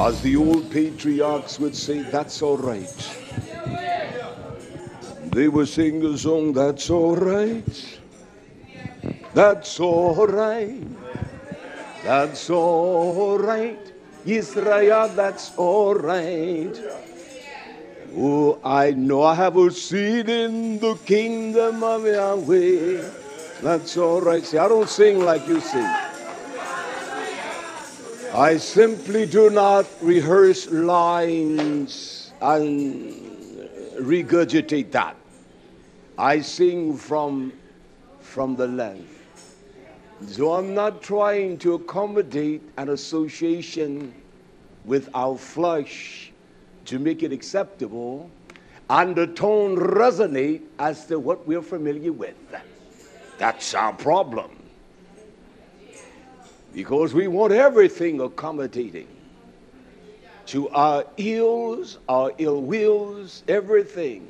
As the old patriarchs would say, that's all right. They were singing a song, that's all right. That's all right. That's all right. Israel, that's all right. Oh, I know I have a seat in the kingdom of Yahweh. That's all right. See, I don't sing like you sing. I simply do not rehearse lines and regurgitate that. I sing from, from the land. So I'm not trying to accommodate an association with our flesh to make it acceptable and the tone resonate as to what we're familiar with. That's our problem. Because we want everything accommodating to our ills, our ill wills, everything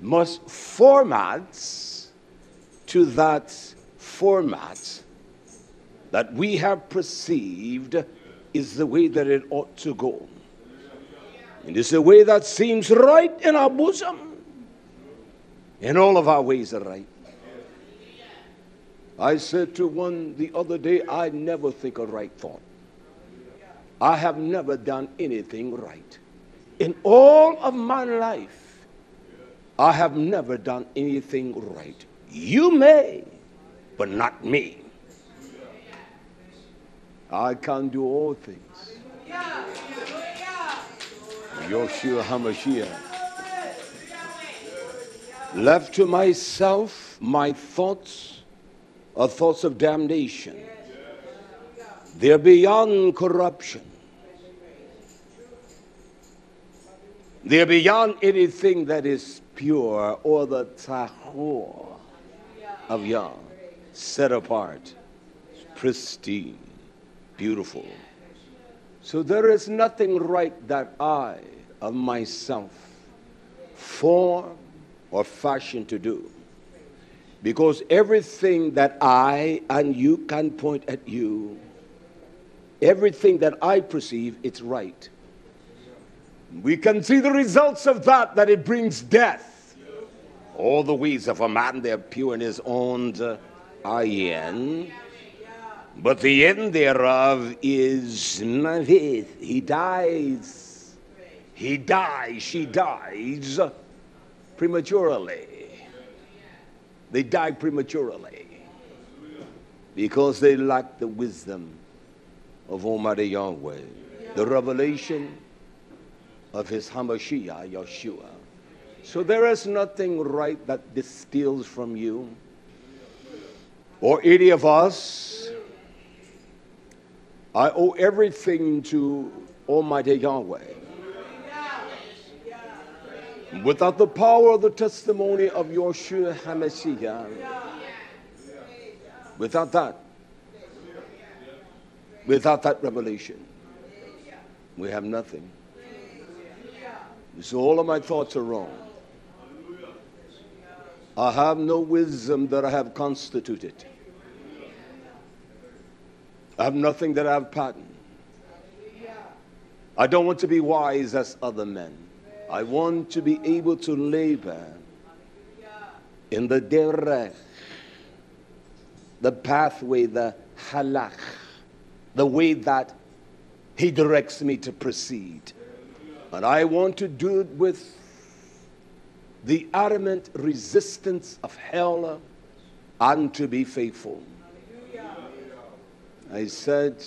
must formats to that format that we have perceived is the way that it ought to go. And it's a way that seems right in our bosom. And all of our ways are right. I said to one the other day, I never think a right thought. I have never done anything right. In all of my life, I have never done anything right. You may, but not me. I can do all things. Yoshua HaMashiach. Left to myself, my thoughts are thoughts of damnation. They're beyond corruption. They're beyond anything that is pure or the tahor of Yah, set apart, pristine, beautiful. So there is nothing right that I, of myself, form or fashion to do. Because everything that I and you can point at you, everything that I perceive, it's right. We can see the results of that, that it brings death. All the ways of a man, they're pure in his own uh, ayin. But the end thereof is mavith. He dies. He dies. She dies prematurely. They die prematurely because they lack the wisdom of Almighty Yahweh, the revelation of His Hamashiach, Yeshua. So there is nothing right that distills from you or any of us. I owe everything to Almighty Yahweh. Without the power of the testimony of Yeshua HaMashiach, without that, without that revelation, we have nothing. So all of my thoughts are wrong. I have no wisdom that I have constituted. I have nothing that I have patterned. I don't want to be wise as other men. I want to be able to labor in the derech, the pathway, the halach, the way that he directs me to proceed. And I want to do it with the adamant resistance of hell and to be faithful. I said,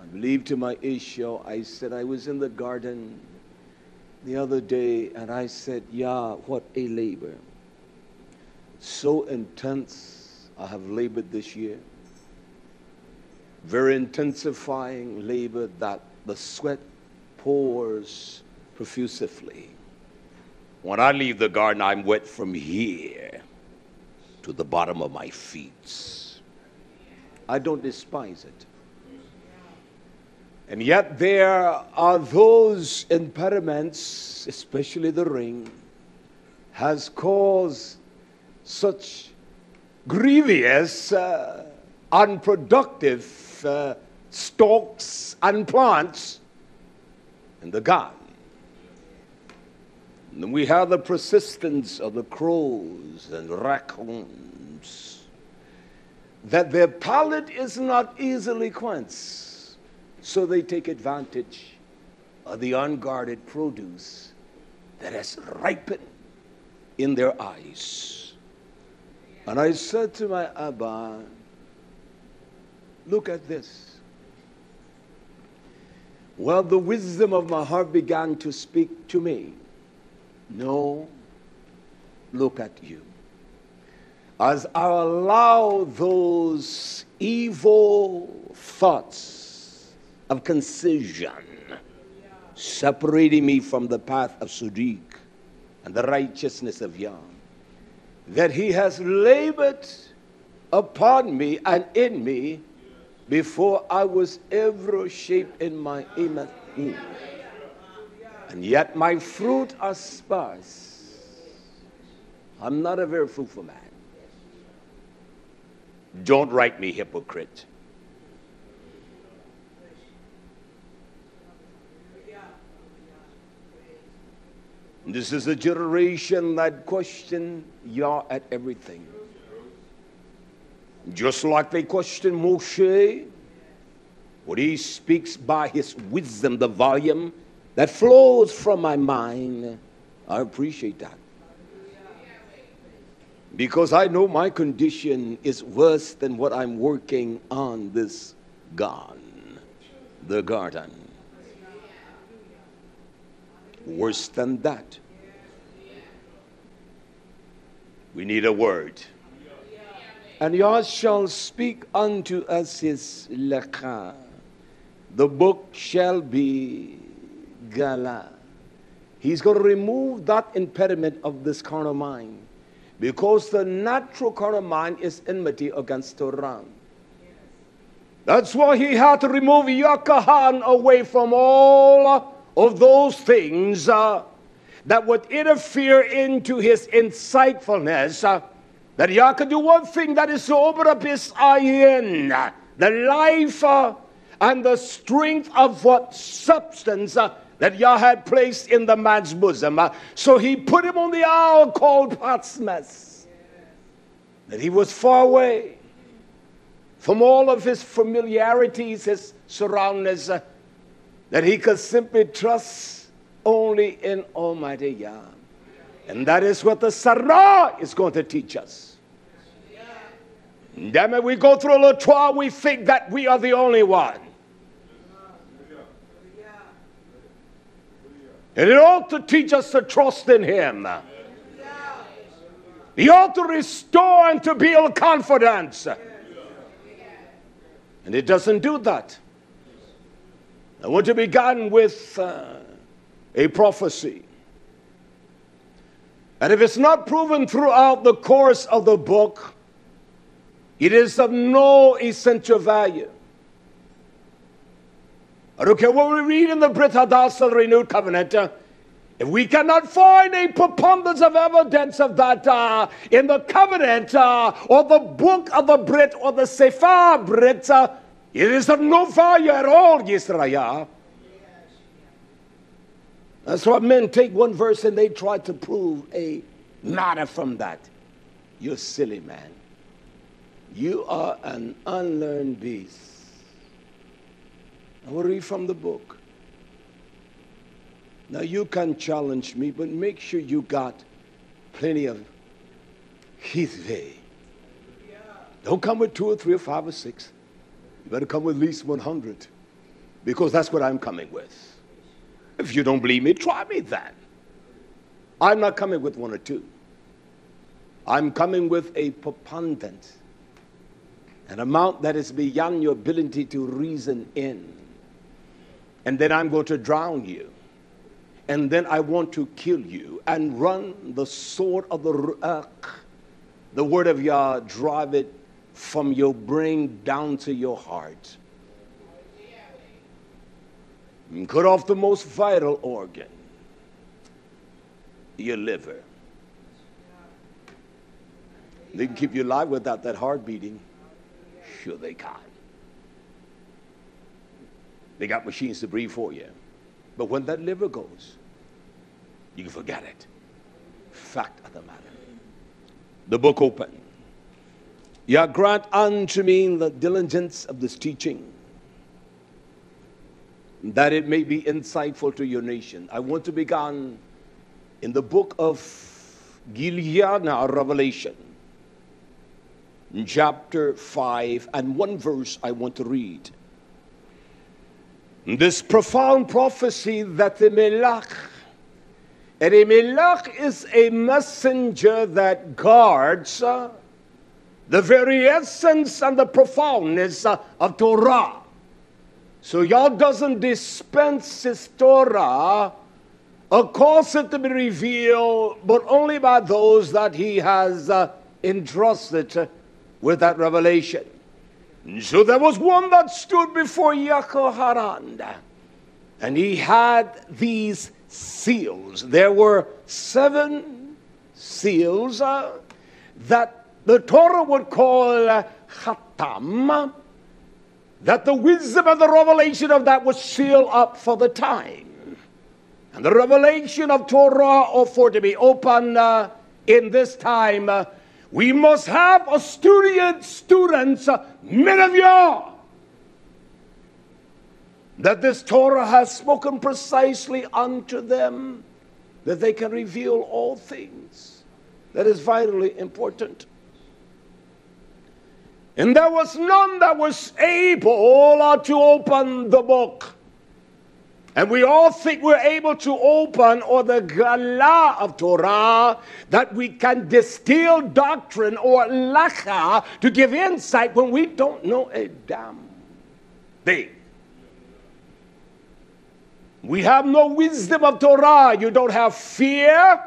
I believe to my issue, I said, I was in the garden the other day and I said, Yeah, what a labor. So intense I have labored this year. Very intensifying labor that the sweat pours profusively. When I leave the garden, I'm wet from here to the bottom of my feet. I don't despise it. And yet, there are those impediments, especially the ring, has caused such grievous, uh, unproductive uh, stalks and plants in the garden. And we have the persistence of the crows and raccoons, that their palate is not easily quenched, so they take advantage of the unguarded produce that has ripened in their eyes. And I said to my Abba, Look at this. Well, the wisdom of my heart began to speak to me. No, look at you. As I allow those evil thoughts of concision separating me from the path of Sadiq and the righteousness of Yah, that He has labored upon me and in me before I was ever shaped in my image. And yet my fruit are sparse. I'm not a very fruitful man. Don't write me hypocrite. This is a generation that question Yah at everything. Just like they question Moshe, when he speaks by his wisdom, the volume that flows from my mind, I appreciate that. Because I know my condition is worse than what I'm working on this garden, the garden. Worse than that. We need a word. And Yah shall speak unto us his lekha. The book shall be gala. He's going to remove that impediment of this carnal mind. Because the natural carnal mind is enmity against Torah. That's why he had to remove Yakahan away from all of those things uh, that would interfere into his insightfulness. Uh, that Yah could do one thing that is to open up his eye in the life uh, and the strength of what substance uh, that Yah had placed in the man's bosom. Uh, so he put him on the isle called Patmos. That he was far away from all of his familiarities, his surroundings, uh, that he could simply trust only in Almighty Yah. And that is what the Sarah is going to teach us. Damn it, we go through a little trial, we think that we are the only one. And it ought to teach us to trust in Him. He ought to restore and to build confidence. And it doesn't do that. Want to begin with uh, a prophecy. And if it's not proven throughout the course of the book, it is of no essential value. I don't care what we read in the Brit Hadashah, the Renewed Covenant. Uh, if we cannot find a preponderance of evidence of that uh, in the covenant uh, or the book of the Brit or the Sefer Brit, uh, it is of no value at all, Yisrael. That's why men take one verse and they try to prove a matter from that. You're silly, man. You are an unlearned beast. I will read from the book. Now you can challenge me, but make sure you got plenty of Hithve. Don't come with two or three or five or six. You better come with at least 100 because that's what I'm coming with. If you don't believe me, try me then. I'm not coming with one or two. I'm coming with a preponderant, an amount that is beyond your ability to reason in. And then I'm going to drown you. And then I want to kill you and run the sword of the Ruach, the word of Yah, drive it from your brain down to your heart and cut off the most vital organ, your liver. They can keep you alive without that heart beating. Sure, they can. They got machines to breathe for you. But when that liver goes, you can forget it. Fact of the matter. The book open. Yah grant unto me the diligence of this teaching, that it may be insightful to your nation. I want to begin in the book of Gilead, Revelation, chapter 5, and one verse I want to read. This profound prophecy that the Melech, and a Melech is a messenger that guards. Uh, the very essence and the profoundness uh, of Torah. So Yah doesn't dispense His Torah or cause it to be revealed, but only by those that He has uh, entrusted with that revelation. So there was one that stood before Yehohanan, and he had these seals. There were seven seals uh, that the Torah would call Khatam, that the wisdom and the revelation of that was sealed up for the time. And the revelation of Torah or for to be open uh, in this time, uh, we must have a student, students, uh, men of Yah, that this Torah has spoken precisely unto them, that they can reveal all things. That is vitally important. And there was none that was able to open the book. And we all think we're able to open, or the gala of Torah, that we can distill doctrine or lacha to give insight when we don't know a damn thing. We have no wisdom of Torah. You don't have fear.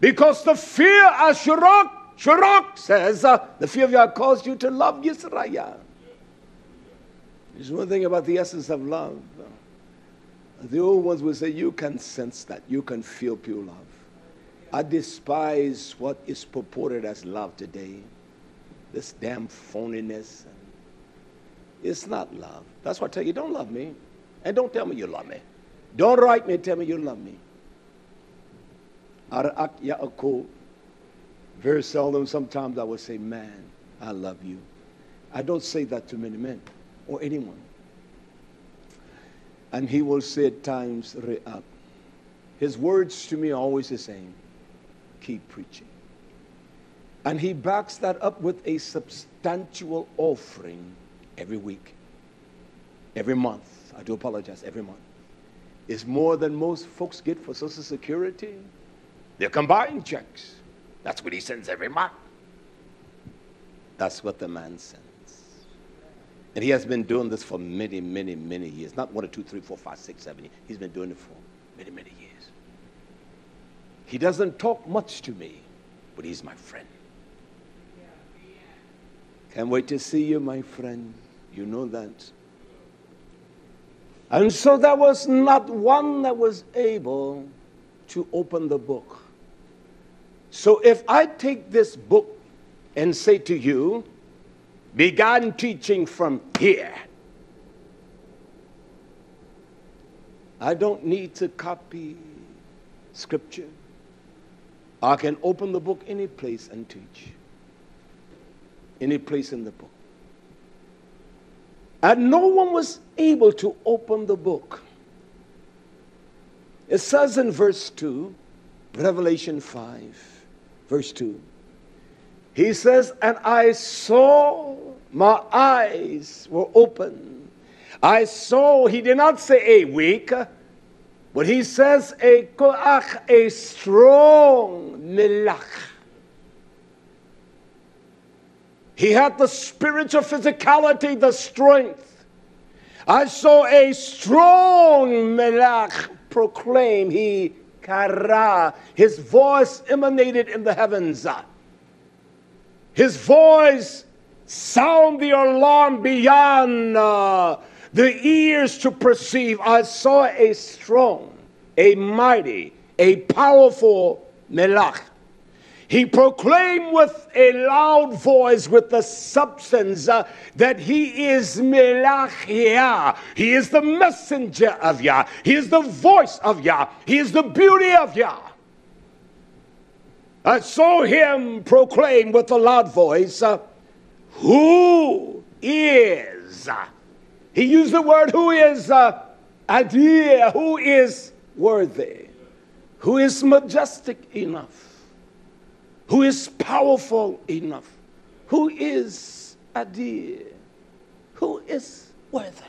Because the fear, as Shirok says, uh, the fear of Yah caused you to love Yisrael. There's one thing about the essence of love. The old ones will say, You can sense that. You can feel pure love. I despise what is purported as love today. This damn phoniness. It's not love. That's why I tell you, don't love me. And don't tell me you love me. Don't write me tell me you love me. Very seldom, sometimes I would say, Man, I love you. I don't say that to many men or anyone. And he will say at times, Re'ab. His words to me are always the same keep preaching. And he backs that up with a substantial offering every week, every month. I do apologize, every month. It's more than most folks get for Social Security. They're combined checks. That's what he sends every month. That's what the man sends. And he has been doing this for many, many, many years. Not one or two, three, four, five, six, seven years. He's been doing it for many, many years. He doesn't talk much to me, but he's my friend. Can't wait to see you, my friend. You know that. And so there was not one that was able to open the book. So if I take this book and say to you, began teaching from here, I don't need to copy scripture. I can open the book any place and teach. Any place in the book. And no one was able to open the book. It says in verse 2, Revelation 5 verse 2. He says, And I saw, my eyes were open. I saw, he did not say a weak, but he says a koach, a strong melach. He had the spiritual physicality, the strength. I saw a strong melach proclaim, he kara. His voice emanated in the heavens. His voice sound the alarm beyond uh, the ears to perceive. I saw a strong, a mighty, a powerful melach. He proclaimed with a loud voice, with the substance, uh, that he is Melach Yah. He is the messenger of Yah. He is the voice of Yah. He is the beauty of Yah. I saw him proclaim with a loud voice, uh, Who is? He used the word who is uh, idea, who is worthy, who is majestic enough who is powerful enough, who is a dear, who is worthy.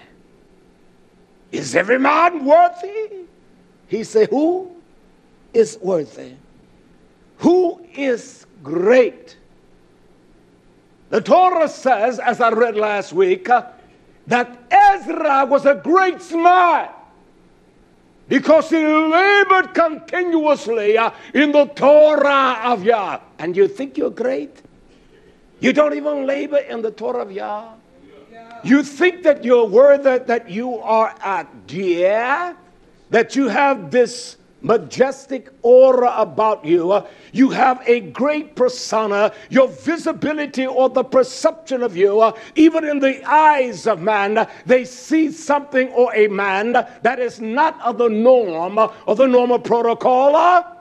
Is every man worthy? He said, Who is worthy? Who is great? The Torah says, as I read last week, uh, that Ezra was a great smart because he labored continuously uh, in the Torah of Yah. And you think you're great? You don't even labor in the Torah of Yah. You think that you're worthy, that you are at dear, that you have this majestic aura about you. You have a great persona. Your visibility or the perception of you, even in the eyes of man, they see something or a man that is not of the norm or the normal protocol.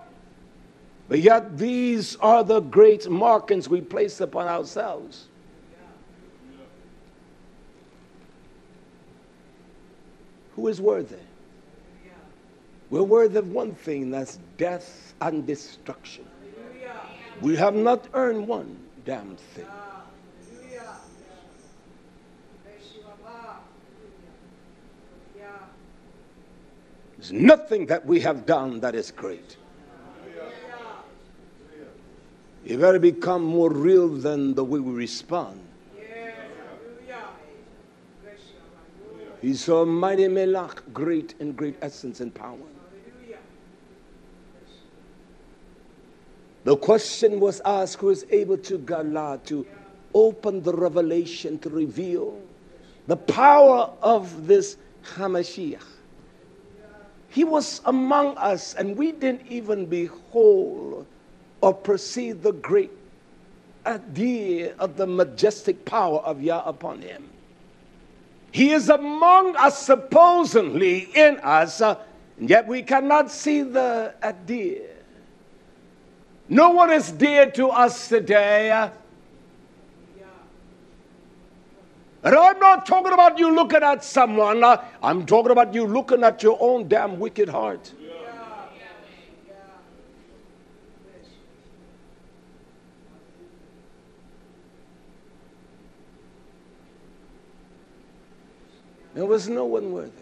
But yet, these are the great markings we place upon ourselves. Who is worthy? We're worthy of one thing that's death and destruction. We have not earned one damn thing. There's nothing that we have done that is great. You better become more real than the way we respond. He's so mighty melach, great in great essence and power. The question was asked who is able to Gala to open the revelation to reveal the power of this Hamashiach. He was among us, and we didn't even behold or perceive the great idea of the majestic power of Yah upon him. He is among us, supposedly in us, uh, yet we cannot see the idea. No one is dear to us today. And I'm not talking about you looking at someone. I'm talking about you looking at your own damn wicked heart. There was no one worthy.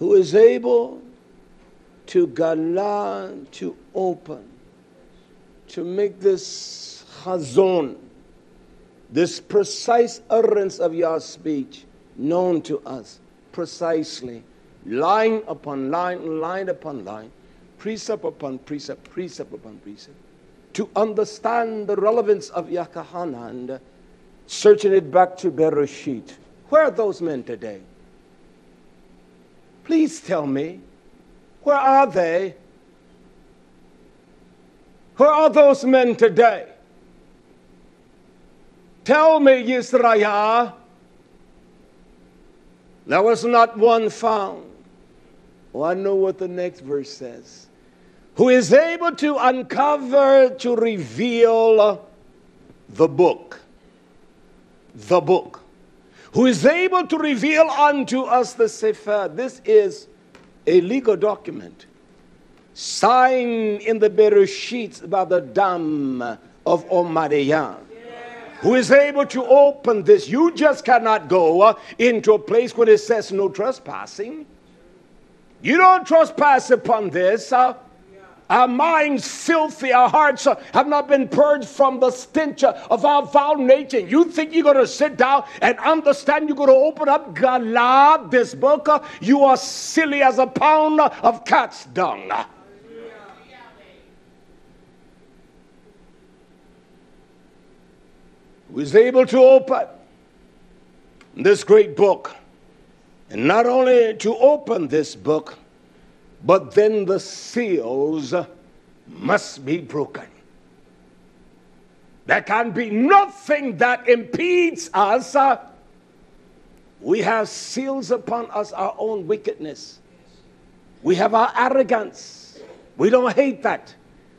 who is able to gala, to open, to make this chazon, this precise utterance of your speech known to us precisely, line upon line, line upon line, precept upon precept, precept upon precept, to understand the relevance of Yakahana and searching it back to Bereshit. Where are those men today? Please tell me, where are they? Where are those men today? Tell me, Yisrael, there was not one found. Oh, I know what the next verse says. Who is able to uncover, to reveal the book. The book who is able to reveal unto us the Sefer. This is a legal document signed in the Bereshit by the Dam of Omadiyah. Who is able to open this? You just cannot go uh, into a place where it says no trespassing. You don't trespass upon this. Our minds filthy, our hearts have not been purged from the stench of our foul nature. You think you're going to sit down and understand you're going to open up Galad, this book? You are silly as a pound of cat's dung. Who is able to open this great book And not only to open this book, but then the seals must be broken. There can be nothing that impedes us. We have seals upon us, our own wickedness. We have our arrogance. We don't hate that.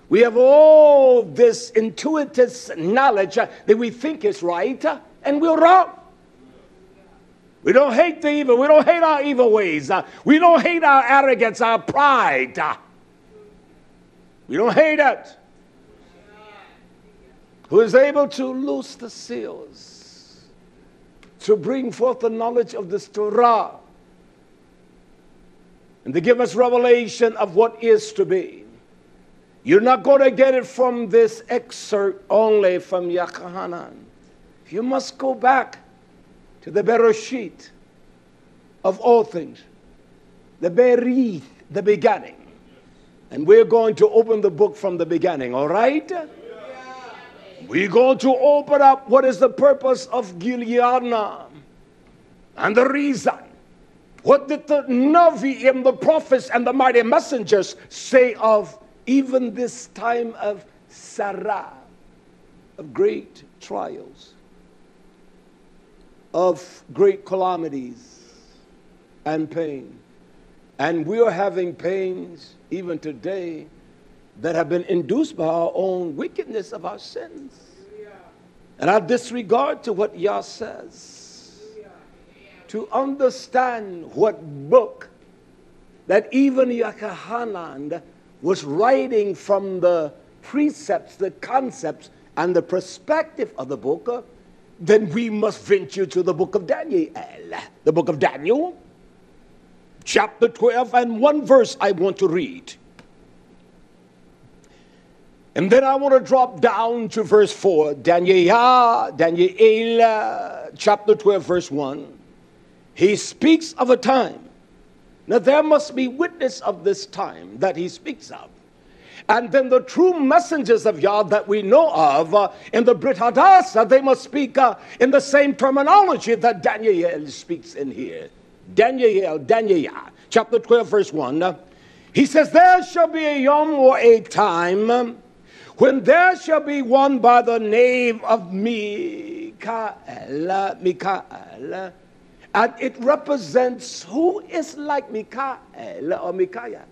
We have all this intuitive knowledge that we think is right, and we're wrong. We don't hate the evil. We don't hate our evil ways. Uh, we don't hate our arrogance, our pride. Uh, we don't hate it who is able to loose the seals, to bring forth the knowledge of this Torah, and to give us revelation of what is to be. You're not going to get it from this excerpt only from Yachanan. You must go back to the Bereshit of all things, the Berith, the beginning. And we're going to open the book from the beginning, all right? We're going to open up what is the purpose of Gilead and the reason. What did the Navi and the prophets, and the mighty messengers say of even this time of Sarah, of great trials, of great calamities and pain? And we are having pains even today that have been induced by our own wickedness of our sins. And our disregard to what Yah says. To understand what book that even Yachanan was writing from the precepts, the concepts, and the perspective of the book, then we must venture to the book of Daniel. The book of Daniel, chapter 12, and one verse I want to read. And then I want to drop down to verse 4, Daniel, Daniel, chapter 12, verse 1. He speaks of a time. Now there must be witness of this time that he speaks of. And then the true messengers of Yah that we know of uh, in the Brit Hadashah, they must speak uh, in the same terminology that Daniel speaks in here. Daniel, Daniel, chapter 12, verse 1. Uh, he says, There shall be a yom or a time when there shall be one by the name of Mikael, Mikael, and it represents who is like Mikael or Micaiah.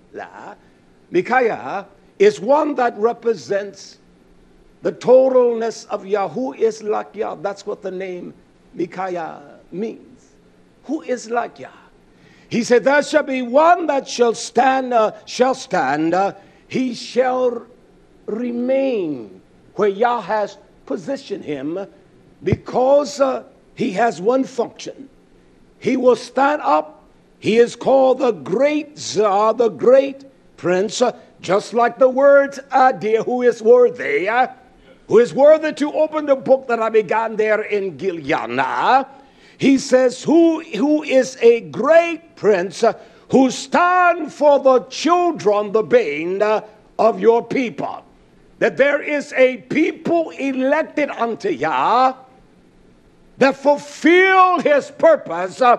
Micaiah is one that represents the totalness of Yah. Who is like Yah? That's what the name Micaiah means. Who is like Yah? He said, There shall be one that shall stand, uh, shall stand. Uh, he shall remain where Yah has positioned him because uh, he has one function. He will stand up. He is called the great Tsar, the great prince, uh, just like the words Adir, who is worthy, uh, who is worthy to open the book that I began there in Gilyana. He says, who, who is a great prince uh, who stand for the children, the bane uh, of your people that there is a people elected unto Yah that fulfill his purpose. Uh,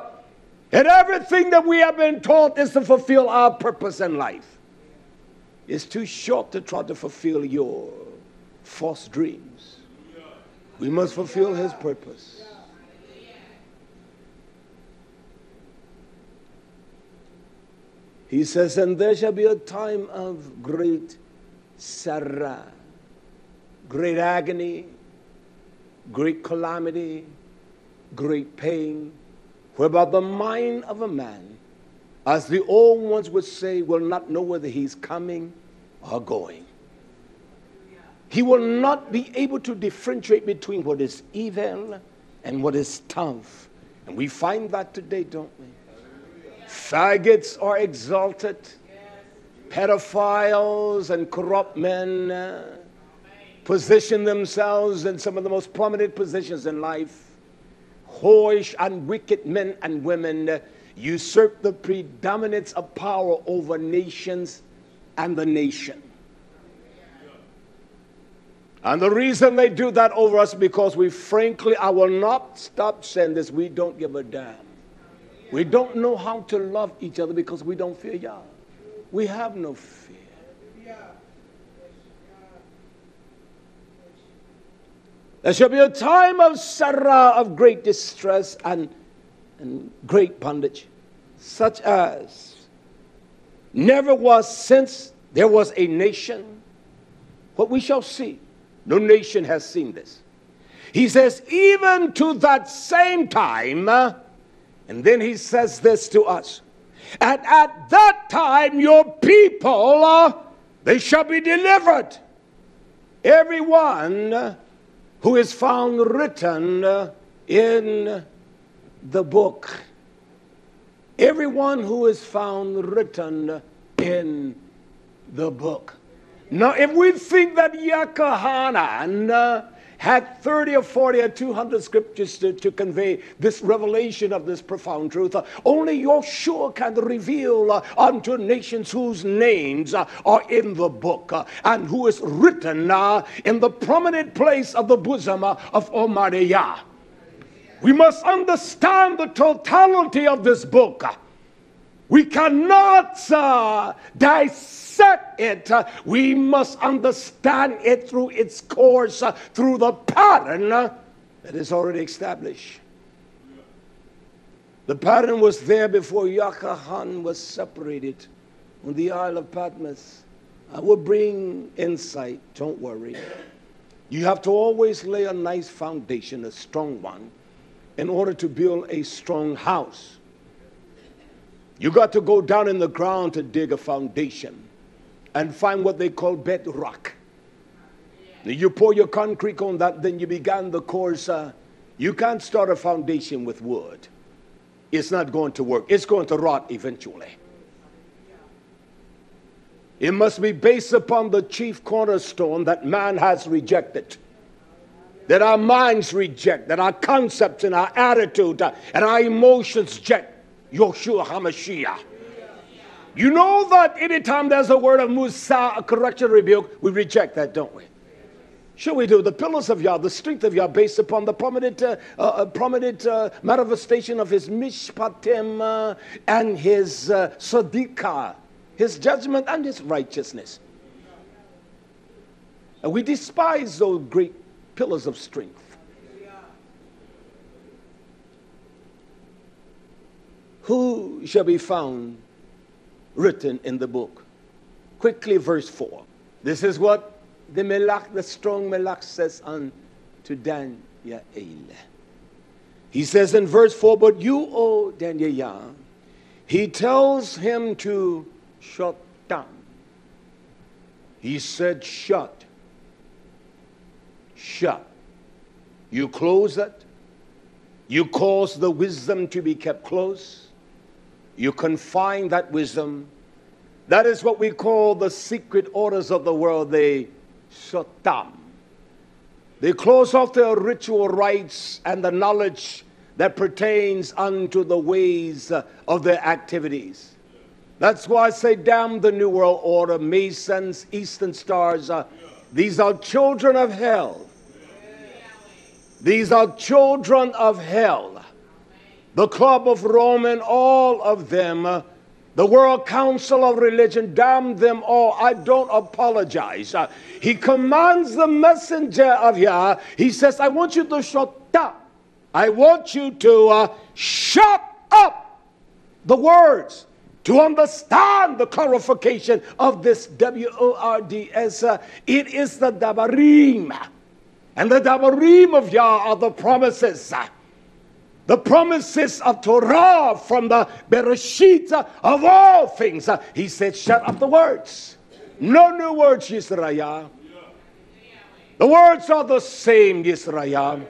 and everything that we have been taught is to fulfill our purpose in life. It's too short to try to fulfill your false dreams. We must fulfill his purpose. He says, and there shall be a time of great Sarah. Great agony, great calamity, great pain, whereby the mind of a man, as the old ones would say, will not know whether he's coming or going. He will not be able to differentiate between what is evil and what is tough. And we find that today, don't we? Faggots are exalted pedophiles and corrupt men uh, position themselves in some of the most prominent positions in life. Whorish and wicked men and women uh, usurp the predominance of power over nations and the nation. And the reason they do that over us because we frankly, I will not stop saying this, we don't give a damn. We don't know how to love each other because we don't fear Yah. We have no fear. There shall be a time of sorrow, of great distress and, and great bondage, such as never was since there was a nation. What we shall see, no nation has seen this. He says, even to that same time, and then he says this to us, and at that time your people, uh, they shall be delivered. Everyone who is found written in the book. Everyone who is found written in the book. Now, if we think that Yakahanan uh, had 30 or 40 or 200 scriptures to, to convey this revelation of this profound truth. Uh, only Yeshua can reveal uh, unto nations whose names are in the book and who is written in the prominent place of the bosom of Almighty Yah. We must understand the totality of this book. We cannot uh, dissect it. We must understand it through its course, uh, through the pattern uh, that is already established. The pattern was there before Yakahan was separated on the Isle of Patmos. I will bring insight, don't worry. You have to always lay a nice foundation, a strong one, in order to build a strong house. You got to go down in the ground to dig a foundation and find what they call bedrock. You pour your concrete on that, then you began the course. Uh, you can't start a foundation with wood. It's not going to work. It's going to rot eventually. It must be based upon the chief cornerstone that man has rejected. That our minds reject, that our concepts and our attitude uh, and our emotions reject. Yoshua HaMashiach. You know that anytime there's a word of Musa, a correction, rebuke, we reject that, don't we? Sure, we do. The pillars of Yah, the strength of Yah, based upon the prominent, uh, uh, prominent uh, manifestation of His mishpatim uh, and His uh, sadika, His judgment and His righteousness. And we despise those great pillars of strength. who shall be found written in the book? Quickly, verse 4. This is what the Melach, the strong Melach says unto Daniel. He says in verse 4, But you, O Daniel, he tells him to shut down. He said, Shut. Shut. You close it. You cause the wisdom to be kept close. You confine that wisdom. That is what we call the secret orders of the world. They shut down. They close off their ritual rites and the knowledge that pertains unto the ways uh, of their activities. That's why I say, damn the New World Order, Masons, Eastern Stars. Uh, these are children of hell. These are children of hell the Club of Rome, and all of them, the World Council of Religion, damn them all. I don't apologize. He commands the messenger of Yah. He says, I want you to shut up. I want you to uh, shut up the words to understand the clarification of this W O R D S. Uh, it is the Dabarim. And the Dabarim of Yah are the promises. The promises of Torah from the Bereshit of all things. He said, Shut up the words. No new words, Yisrael. The words are the same, Yisrael.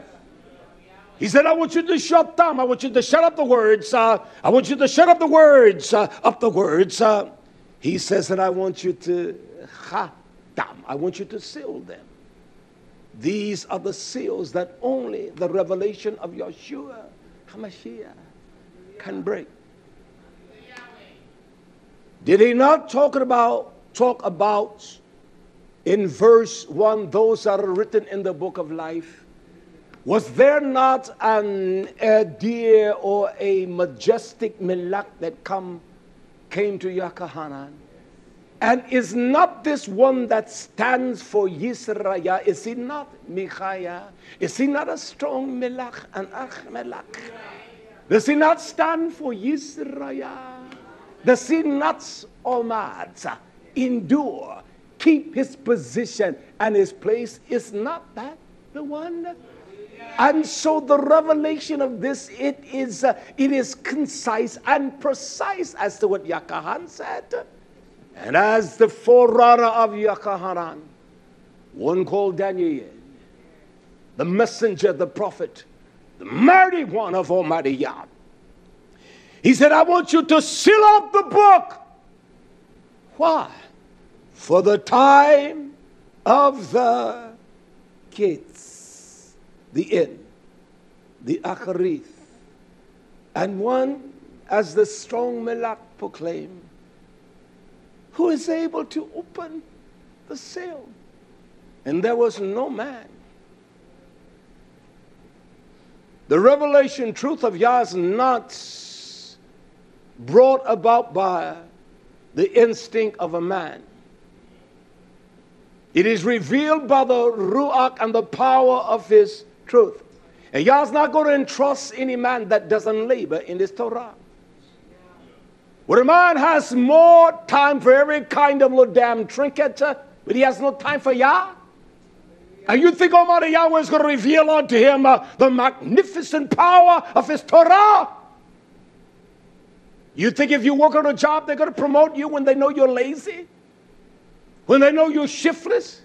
He said, I want you to shut them. I want you to shut up the words. Uh, I want you to shut up the words. Uh, up the words. Uh, he says that I want you to them. I want you to seal them. These are the seals that only the revelation of Yeshua HaMashiach can break. Did he not talk about talk about in verse 1 those that are written in the book of life? Was there not an, a deer or a majestic milak that come, came to Yakahanan? And is not this one that stands for Yisraya, is he not Michaya? Is he not a strong melech, an Achmelech? Does he not stand for Yisraya? Does he not, Omad, endure, keep his position and his place? Is not that the one? And so the revelation of this, it is, uh, it is concise and precise as to what Yakahan said. And as the forerunner of Yakahanan, one called Daniel, the messenger, the prophet, the mighty one of Almighty Yah, he said, I want you to seal up the book. Why? For the time of the gates, the end, the acharith. And one, as the strong Melech proclaimed, who is able to open the seal. And there was no man. The revelation truth of Yah is not brought about by the instinct of a man. It is revealed by the Ruach and the power of his truth. And Yah's not going to entrust any man that doesn't labor in this Torah. A man has more time for every kind of little damn trinket, uh, but he has no time for Yah? And you think Almighty Yahweh is going to reveal unto him uh, the magnificent power of his Torah? You think if you work on a job, they're going to promote you when they know you're lazy? When they know you're shiftless?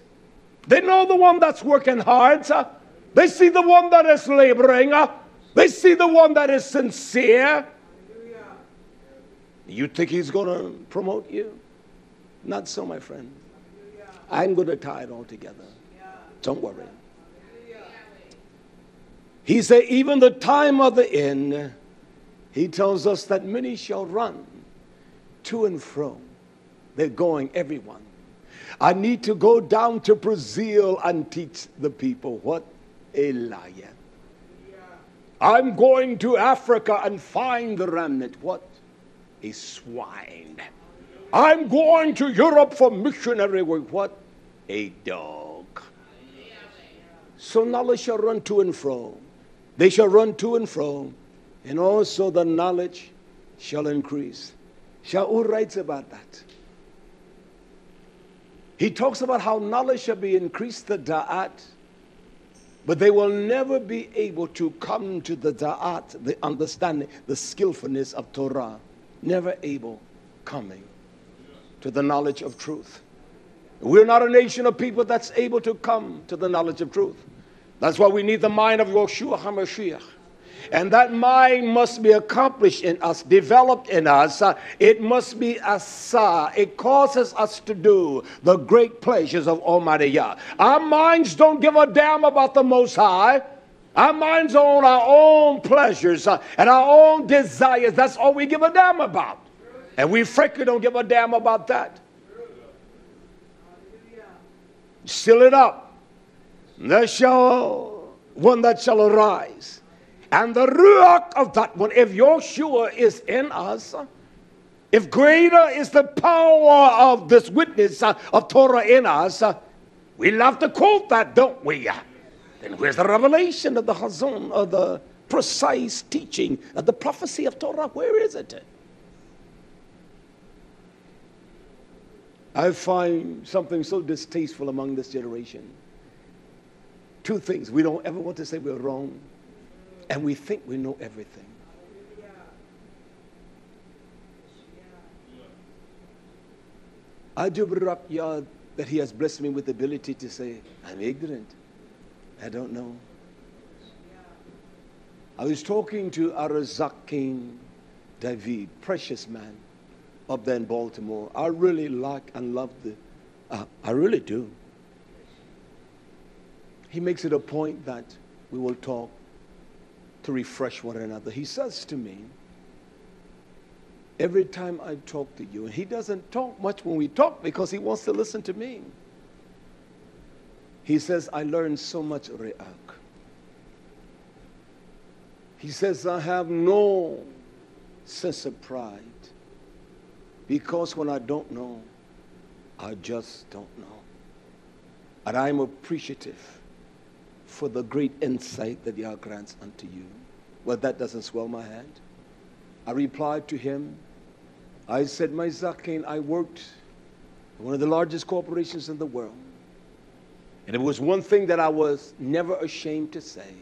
They know the one that's working hard. Uh, they see the one that is laboring. Uh, they see the one that is sincere. You think he's going to promote you? Not so, my friend. I'm going to tie it all together. Don't worry. He said, even the time of the end, he tells us that many shall run to and fro. They're going, everyone. I need to go down to Brazil and teach the people what a lion. I'm going to Africa and find the remnant. What a swine. I'm going to Europe for missionary work. What? A dog. So knowledge shall run to and fro. They shall run to and fro, and also the knowledge shall increase. Shaul writes about that. He talks about how knowledge shall be increased, the da'at, but they will never be able to come to the da'at, the understanding, the skillfulness of Torah never able coming to the knowledge of truth. We're not a nation of people that's able to come to the knowledge of truth. That's why we need the mind of Yeshua HaMashiach. And that mind must be accomplished in us, developed in us. It must be asa. It causes us to do the great pleasures of Almighty Yah. Our minds don't give a damn about the Most High. Our minds are on our own pleasures uh, and our own desires. That's all we give a damn about. And we frankly don't give a damn about that. Seal it up. There shall one that shall arise. And the ruach of that one, if Yeshua is in us, if greater is the power of this witness uh, of Torah in us, uh, we love to quote that, don't we? Then where's the revelation of the Hazon, of the precise teaching of the prophecy of Torah? Where is it? I find something so distasteful among this generation. Two things. We don't ever want to say we're wrong, and we think we know everything. I do that he has blessed me with the ability to say, I'm ignorant. I don't know. I was talking to Arazak King David, precious man, up there in Baltimore. I really like and love the, uh, I really do. He makes it a point that we will talk to refresh one another. He says to me, every time I talk to you, and he doesn't talk much when we talk because he wants to listen to me. He says, I learned so much Re'ak. He says, I have no sense of pride because when I don't know, I just don't know. And I'm appreciative for the great insight that Yah grants unto you. Well, that doesn't swell my hand. I replied to him, I said, My Zakin, I worked in one of the largest corporations in the world. And it was one thing that I was never ashamed to say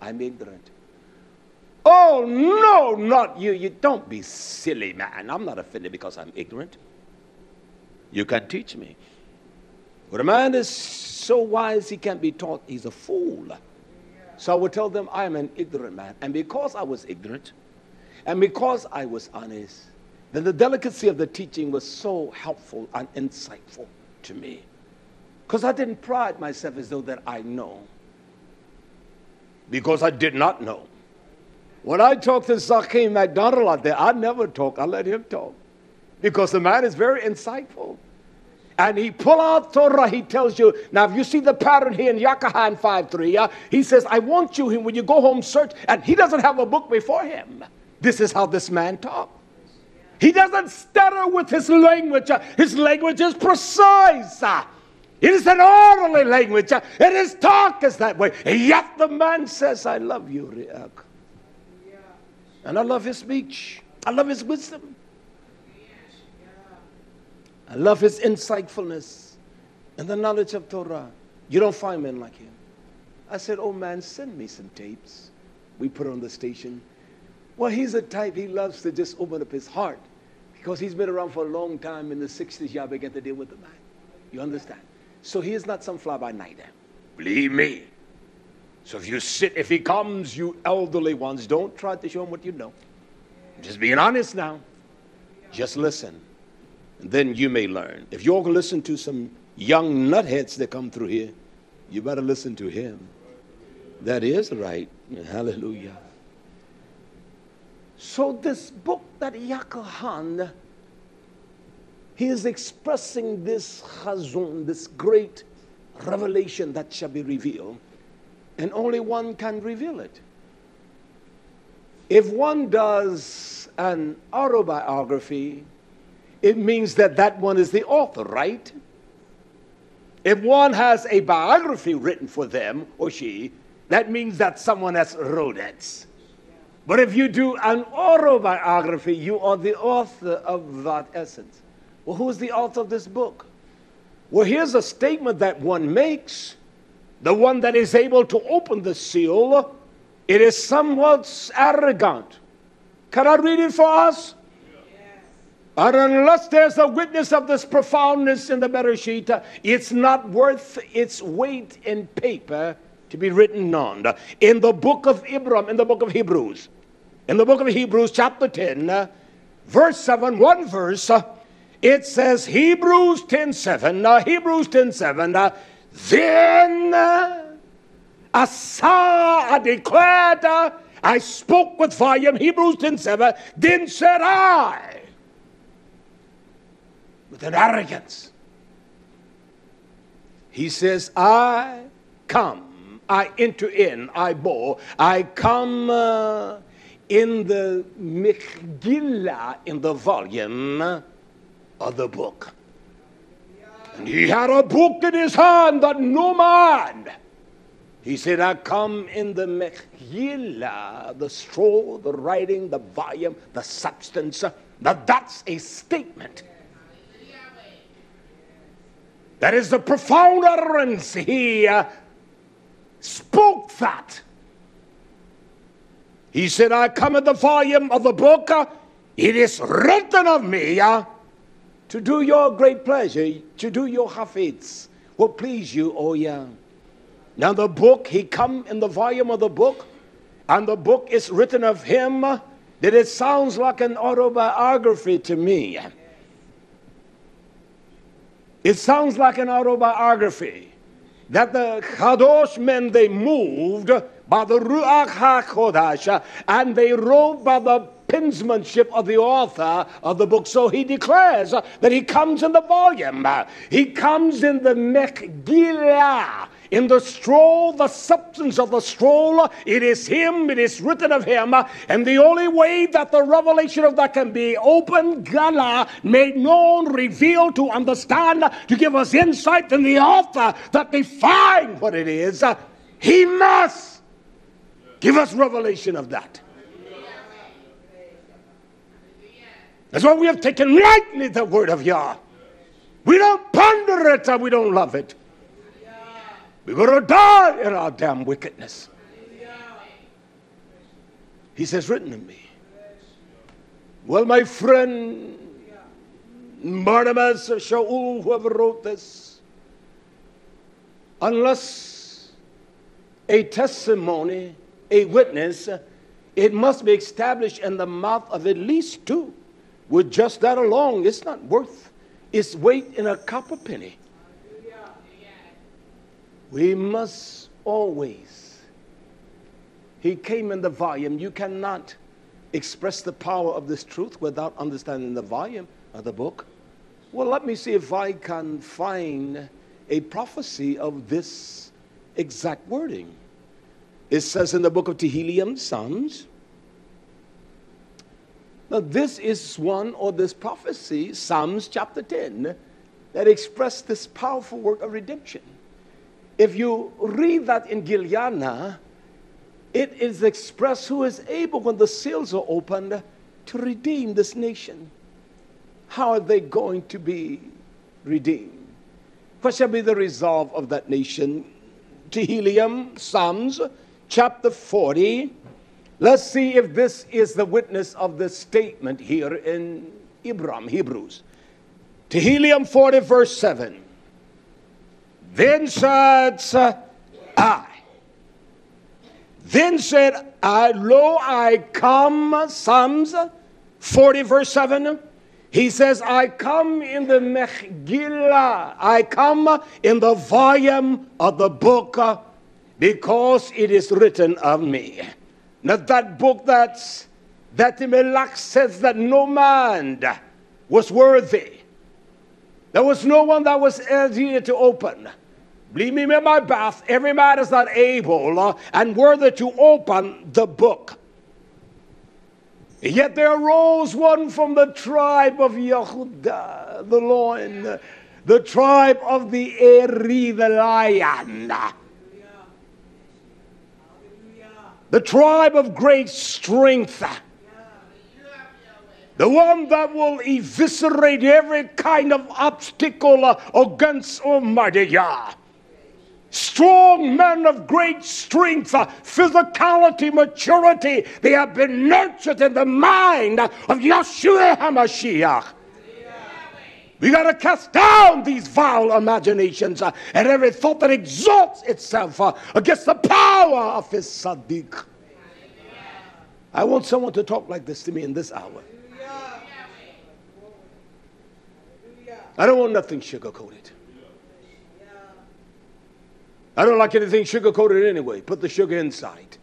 I'm ignorant. Oh, no, not you. You don't be silly, man. I'm not offended because I'm ignorant. You can teach me. But a man is so wise he can't be taught, he's a fool. So I would tell them I am an ignorant man. And because I was ignorant, and because I was honest, then the delicacy of the teaching was so helpful and insightful to me. Because I didn't pride myself as though that I know. Because I did not know. When I talk to Zakim McDonald out there, I never talk. I let him talk. Because the man is very insightful. And he pull out Torah, he tells you, now if you see the pattern here in Yakahan 5.3, yeah, he says, I want you, when you go home, search, and he doesn't have a book before him. This is how this man talks. He doesn't stutter with his language. Uh, his language is precise. Uh, It is an orderly language. It is talk is that way. Yet the man says, I love you, Riak. And I love his speech. I love his wisdom. I love his insightfulness and the knowledge of Torah. You don't find men like him. I said, Oh man, send me some tapes. We put on the station. Well, he's a type, he loves to just open up his heart because he's been around for a long time. In the 60s, y'all began to deal with the man. You understand? So he is not some fly by nighter. Believe me. So if you sit, if he comes, you elderly ones, don't try to show him what you know. Just being honest now. Just listen. And then you may learn. If you're going to listen to some young nutheads that come through here, you better listen to him. That is right. Hallelujah. So this book that Yakahan he is expressing this chazon, this great revelation that shall be revealed, and only one can reveal it. If one does an autobiography, it means that that one is the author, right? If one has a biography written for them or she, that means that someone else wrote it. But if you do an autobiography, you are the author of that essence. Well, who's the author of this book? Well, here's a statement that one makes. The one that is able to open the seal, it is somewhat arrogant. Can I read it for us? But unless there's a witness of this profoundness in the Bereshit, it's not worth its weight in paper to be written on. In the book of Ibram, in the book of Hebrews, in the book of Hebrews, chapter 10, verse 7, one verse, it says Hebrews 10:7. Now Hebrews 10:7. Uh, then uh, Asa declared, uh, I spoke with volume. Hebrews 10:7. Then said I, with an arrogance. He says, I come, I enter in, I bore, I come uh, in the Mechillah, in the volume of the book. And he had a book in his hand that no man. He said, I come in the Mechillah, the scroll, the writing, the volume, the substance. Now that's a statement. That is the profound utterance. He uh, spoke that. He said, I come in the volume of the book. It is written of me. Uh, to do your great pleasure, to do your hafiz, what please you, O Yah. Now the book, he come in the volume of the book, and the book is written of him, that it sounds like an autobiography to me. It sounds like an autobiography. That the Kadosh men, they moved by the Ruach HaKodash, and they wrote by the pensmanship of the author of the book. So he declares that he comes in the volume, he comes in the Mechillah. in the scroll, the substance of the scroll, it is Him, it is written of Him. And the only way that the revelation of that can be opened, gala, made known, revealed, to understand, to give us insight in the author that define what it is, He must give us revelation of that. That's why we have taken lightly the word of Yah. We don't ponder it and we don't love it. We're going to die in our damn wickedness. He says, written in me. Well, my friend Barnabas Shaul, whoever wrote this, unless a testimony, a witness, it must be established in the mouth of at least two. With just that alone, it's not worth its weight in a copper penny. We must always. He came in the volume. You cannot express the power of this truth without understanding the volume of the book. Well, let me see if I can find a prophecy of this exact wording. It says in the book of Tehillim, Psalms, now, this is one or this prophecy, Psalms chapter 10, that express this powerful work of redemption. If you read that in Giliana, it is expressed who is able, when the seals are opened, to redeem this nation. How are they going to be redeemed? What shall be the resolve of that nation? To Tehillim, Psalms, chapter 40, Let's see if this is the witness of the statement here in Ibram, Hebrews. Tehillim 40, verse 7. Then said I, then said I, Lo, I come, Psalms 40, verse 7. He says, I come in the Megillah, I come in the volume of the book because it is written of me. Not that book that's, that the Melach says that no man was worthy. There was no one that was able to open. Believe me, in my bath, every man is not able uh, and worthy to open the book. Yet there arose one from the tribe of Yehuda, the loin, the tribe of the Eri, the lion the tribe of great strength, the one that will eviscerate every kind of obstacle against Almighty Yah. Strong men of great strength, physicality, maturity, they have been nurtured in the mind of Yeshua HaMashiach. We got to cast down these vile imaginations uh, and every thought that exalts itself uh, against the power of his Sadiq. I want someone to talk like this to me in this hour. I don't want nothing sugar coated. I don't like anything sugar coated anyway. Put the sugar inside.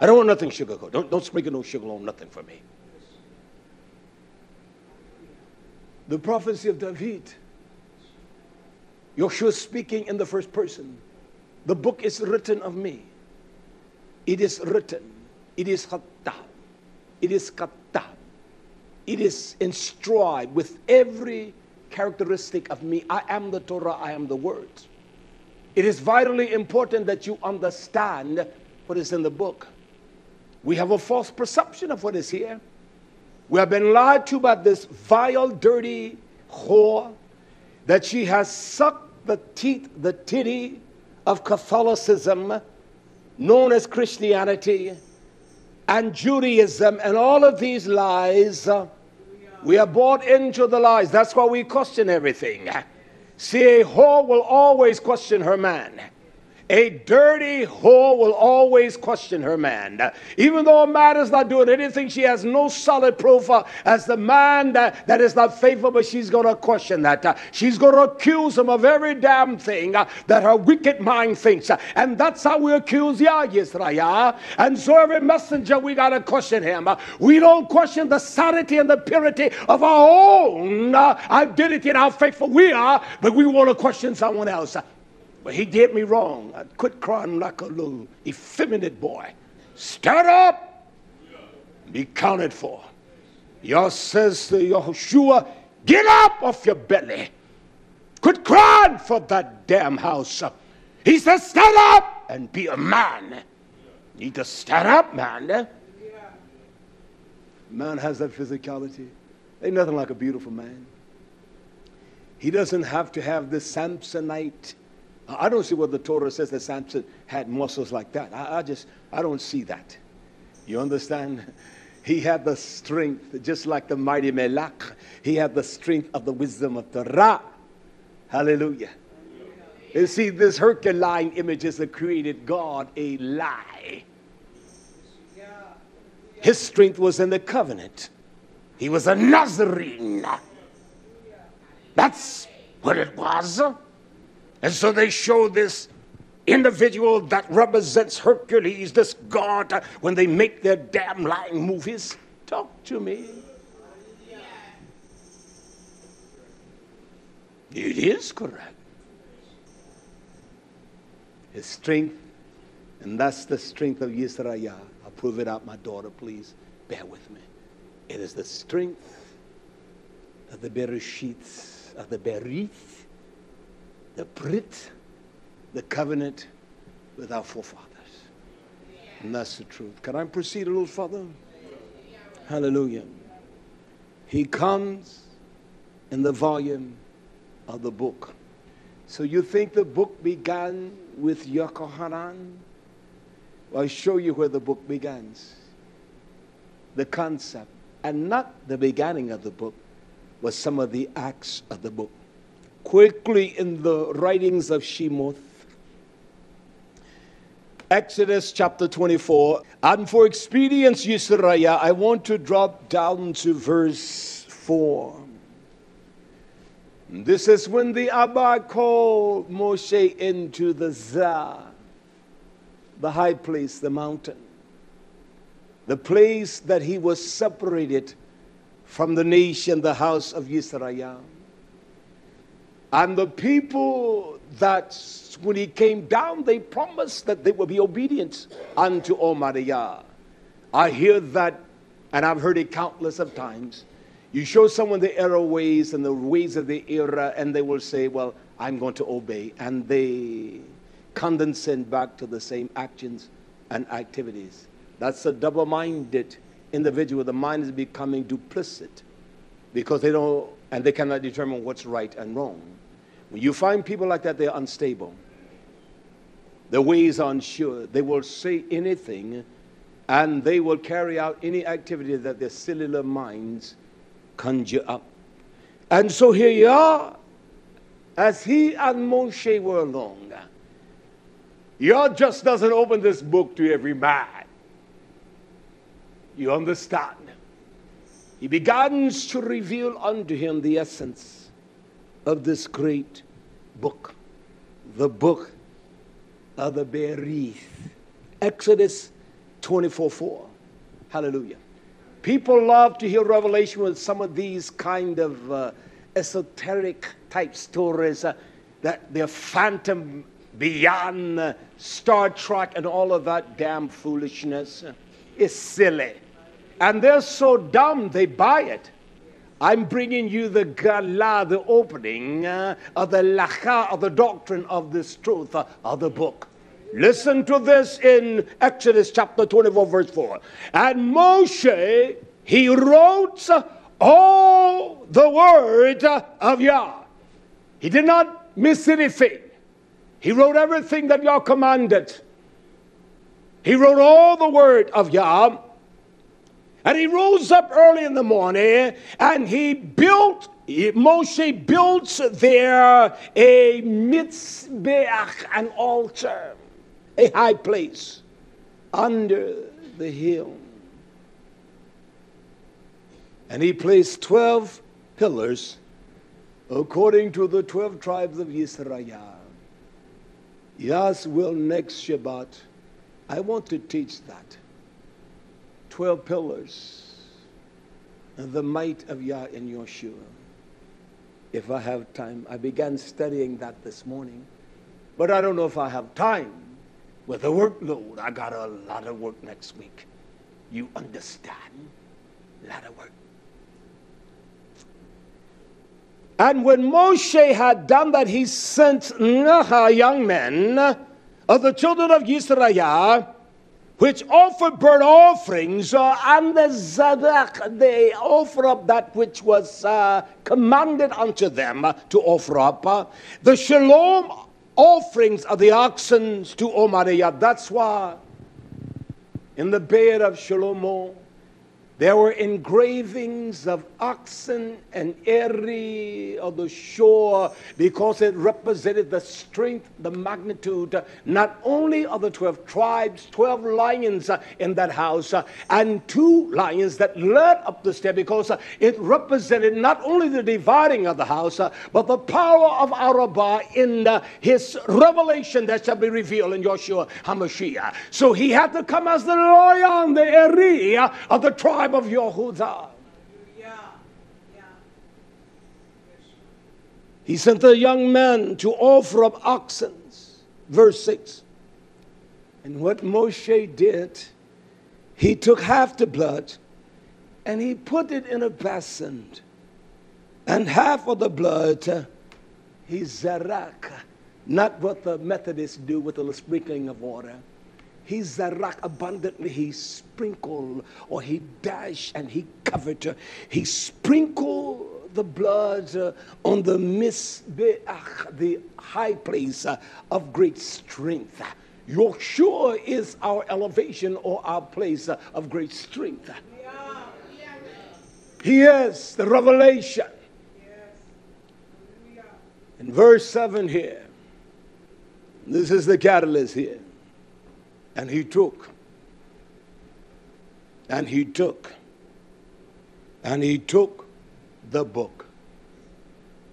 I don't want nothing sugar coated. Don't, don't sprinkle no sugar on nothing for me. The prophecy of David. Joshua speaking in the first person. The book is written of me. It is written. It is khatab. It is katab. It is inscribed with every characteristic of me. I am the Torah, I am the Word. It is vitally important that you understand what is in the book. We have a false perception of what is here. We have been lied to by this vile, dirty whore that she has sucked the teeth, the titty of Catholicism, known as Christianity, and Judaism, and all of these lies. Uh, we are bought into the lies. That's why we question everything. See, a whore will always question her man. A dirty whore will always question her man. Even though a man is not doing anything, she has no solid proof uh, as the man that, that is not faithful, but she's going to question that. Uh, she's going to accuse him of every damn thing uh, that her wicked mind thinks. And that's how we accuse Yah Yisrael. And so every messenger, we got to question him. We don't question the sanity and the purity of our own identity and how faithful we are, but we want to question someone else. But he did me wrong. I quit crying like a little effeminate boy. Stand up, be counted for. Yah says to Yahushua, get up off your belly. Quit crying for that damn house. He says, stand up and be a man. You need to stand up, man. Man has that physicality. Ain't nothing like a beautiful man. He doesn't have to have the Samsonite. I don't see what the Torah says that Samson had muscles like that. I, I just, I don't see that. You understand? He had the strength, just like the mighty Melech. He had the strength of the wisdom of Torah. Hallelujah. You see, this Herculine images that created God a lie. His strength was in the covenant. He was a Nazarene. That's what it was. And so they show this individual that represents Hercules, this god, when they make their damn lying movies. Talk to me. It is correct. His strength, and that's the strength of Yisrael. I'll prove it out, my daughter, please. Bear with me. It is the strength of the Bereshit, of the Berith, the Brit, the covenant with our forefathers. And that's the truth. Can I proceed a little further? Hallelujah. He comes in the volume of the book. So you think the book began with Yokohanan? Well, I'll show you where the book begins. The concept, and not the beginning of the book, was some of the acts of the book quickly in the writings of Shemoth. Exodus chapter 24. And for expedience, Yisrael, I want to drop down to verse 4. This is when the Abba called Moshe into the Zah, the high place, the mountain, the place that he was separated from the nation, the house of Israel. And the people that when he came down, they promised that they would be obedient unto Almighty Yah. I hear that, and I've heard it countless of times. You show someone the error ways and the ways of the era, and they will say, Well, I'm going to obey. And they condescend back to the same actions and activities. That's a double minded individual. The mind is becoming duplicit because they don't, and they cannot determine what's right and wrong. When you find people like that, they're unstable. Their ways are unsure. They will say anything and they will carry out any activity that their cellular minds conjure up. And so here you are, as he and Moshe were along. Yah just doesn't open this book to every man. You understand? He begins to reveal unto him the essence of this great book, the book of the Berith. Exodus 24 4. Hallelujah. People love to hear revelation with some of these kind of uh, esoteric type stories uh, that they're phantom beyond uh, Star Trek and all of that damn foolishness. is silly. And they're so dumb they buy it. I'm bringing you the gala, the opening uh, of the lacha, of the doctrine of this truth uh, of the book. Listen to this in Exodus chapter 24, verse 4. And Moshe, he wrote all the word of Yah. He did not miss anything. He wrote everything that Yah commanded. He wrote all the word of Yah and he rose up early in the morning and he built, Moshe built there a mitzbeach, an altar, a high place under the hill. And he placed 12 pillars according to the 12 tribes of Israel. Yes, will next Shabbat. I want to teach that. 12 pillars and the might of Yah in Yeshua. If I have time, I began studying that this morning. but I don't know if I have time with the workload. I got a lot of work next week. You understand? A lot of work. And when Moshe had done that, he sent Naha young men of the children of Israel which offer burnt offerings, uh, and the Zadok, they offer up that which was uh, commanded unto them uh, to offer up. Uh, the shalom offerings of the oxen to Omariah. That's why in the bed of Shlomo, there were engravings of oxen and eri of the shore because it represented the strength, the magnitude, not only of the 12 tribes, 12 lions uh, in that house, uh, and two lions that led up the stair because uh, it represented not only the dividing of the house, but the power of Arabah in his revelation that shall be revealed in Joshua HaMashiach. So he had to come as the lion, the eri of the tribe tribe of Yehuda. He sent a young man to offer up oxen. Verse 6. And what Moshe did, he took half the blood and he put it in a basin. And half of the blood he zarak. Not what the Methodists do with the sprinkling of water. He zarak abundantly. He sprinkled or he dashed and he covered. He sprinkled the blood uh, on the misbeach, the high place uh, of great strength. Yeshua is our elevation or our place uh, of great strength. He is the revelation. In verse 7 here, this is the catalyst here. And he took, and he took, and he took the book.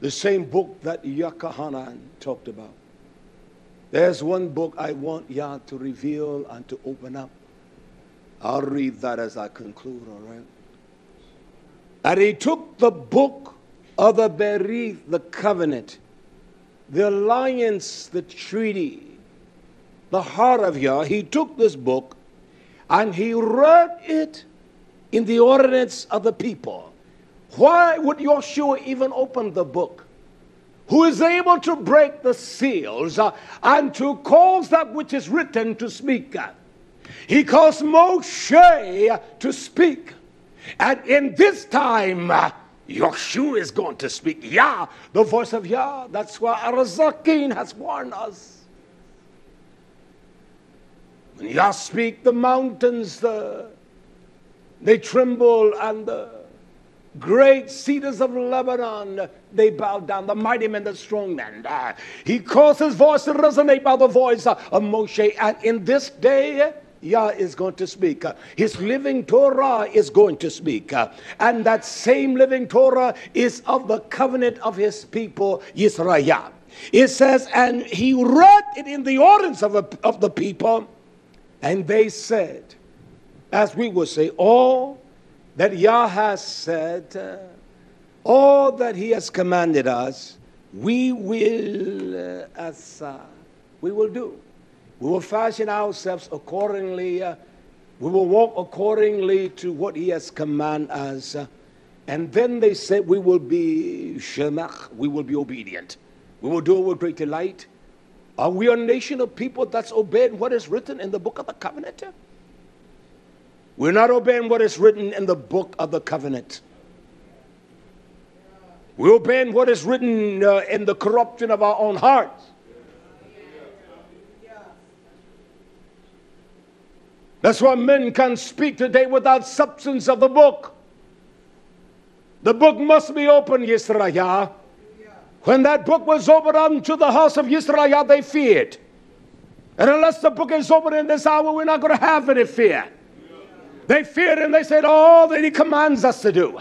The same book that Yakahanan talked about. There's one book I want Yah to reveal and to open up. I'll read that as I conclude, all right? And he took the book of the Berith, the covenant, the alliance, the treaty, the heart of Yah, he took this book and he read it in the ordinance of the people. Why would Joshua even open the book? Who is able to break the seals uh, and to cause that which is written to speak? He caused Moshe to speak. And in this time, uh, Joshua is going to speak. Yah, the voice of Yah. That's why Arazakin has warned us. When Yah speak, the mountains, the, they tremble, and the great cedars of Lebanon, they bow down. The mighty men, the strong men. Uh, he caused his voice to resonate by the voice of Moshe. And in this day, Yah is going to speak. His living Torah is going to speak. And that same living Torah is of the covenant of his people, Israel. It says, and he read it in the audience of, a, of the people and they said, as we would say, all that Yah has said, uh, all that He has commanded us, we will, uh, as uh, we will do. We will fashion ourselves accordingly. Uh, we will walk accordingly to what He has commanded us. And then they said, we will be shemach, we will be obedient. We will do it with great delight. Are we a nation of people that's obeying what is written in the book of the covenant? We're not obeying what is written in the book of the covenant. We're obeying what is written uh, in the corruption of our own hearts. That's why men can speak today without substance of the book. The book must be open, Yisrael. When that book was opened unto the house of Israel, they feared. And unless the book is open in this hour, we're not going to have any fear. They feared and they said, All that He commands us to do,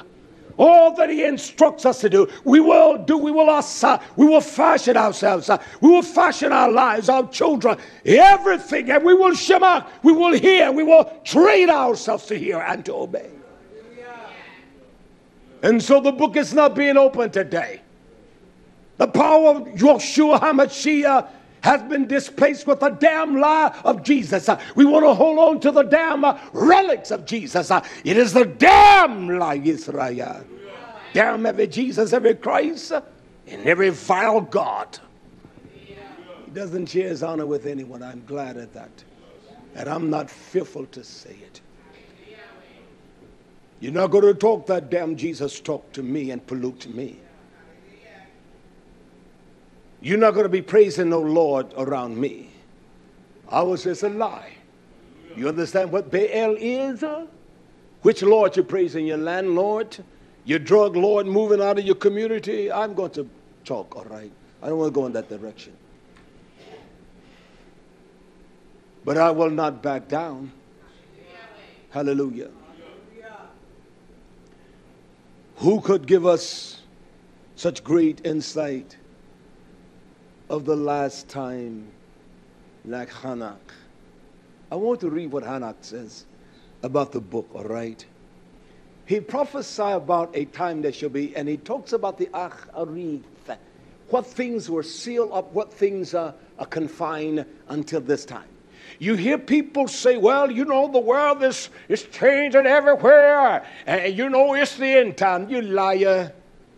all that He instructs us to do, we will do. We will, uh, we will fashion ourselves. We will fashion our lives, our children, everything. And we will shema, we will hear, we will train ourselves to hear and to obey. And so the book is not being opened today. The power of Yeshua HaMashiach has been displaced with the damn lie of Jesus. We want to hold on to the damn relics of Jesus. It is the damn lie, Israel. Damn every Jesus, every Christ, and every vile God. He doesn't share his honor with anyone. I'm glad at that. And I'm not fearful to say it. You're not going to talk that damn Jesus talk to me and pollute me. You're not going to be praising no Lord around me. I was just a lie. You understand what Baal is? Which Lord you're praising? Your landlord? Your drug lord moving out of your community? I'm going to talk, all right? I don't want to go in that direction. But I will not back down. Hallelujah. Who could give us such great insight of the last time like Hanak? I want to read what Hanak says about the book, all right? He prophesied about a time that shall be, and he talks about the Acharith, what things were sealed up, what things are, are confined until this time. You hear people say, well, you know, the world is, is changing everywhere. And you know, it's the end time. You liar.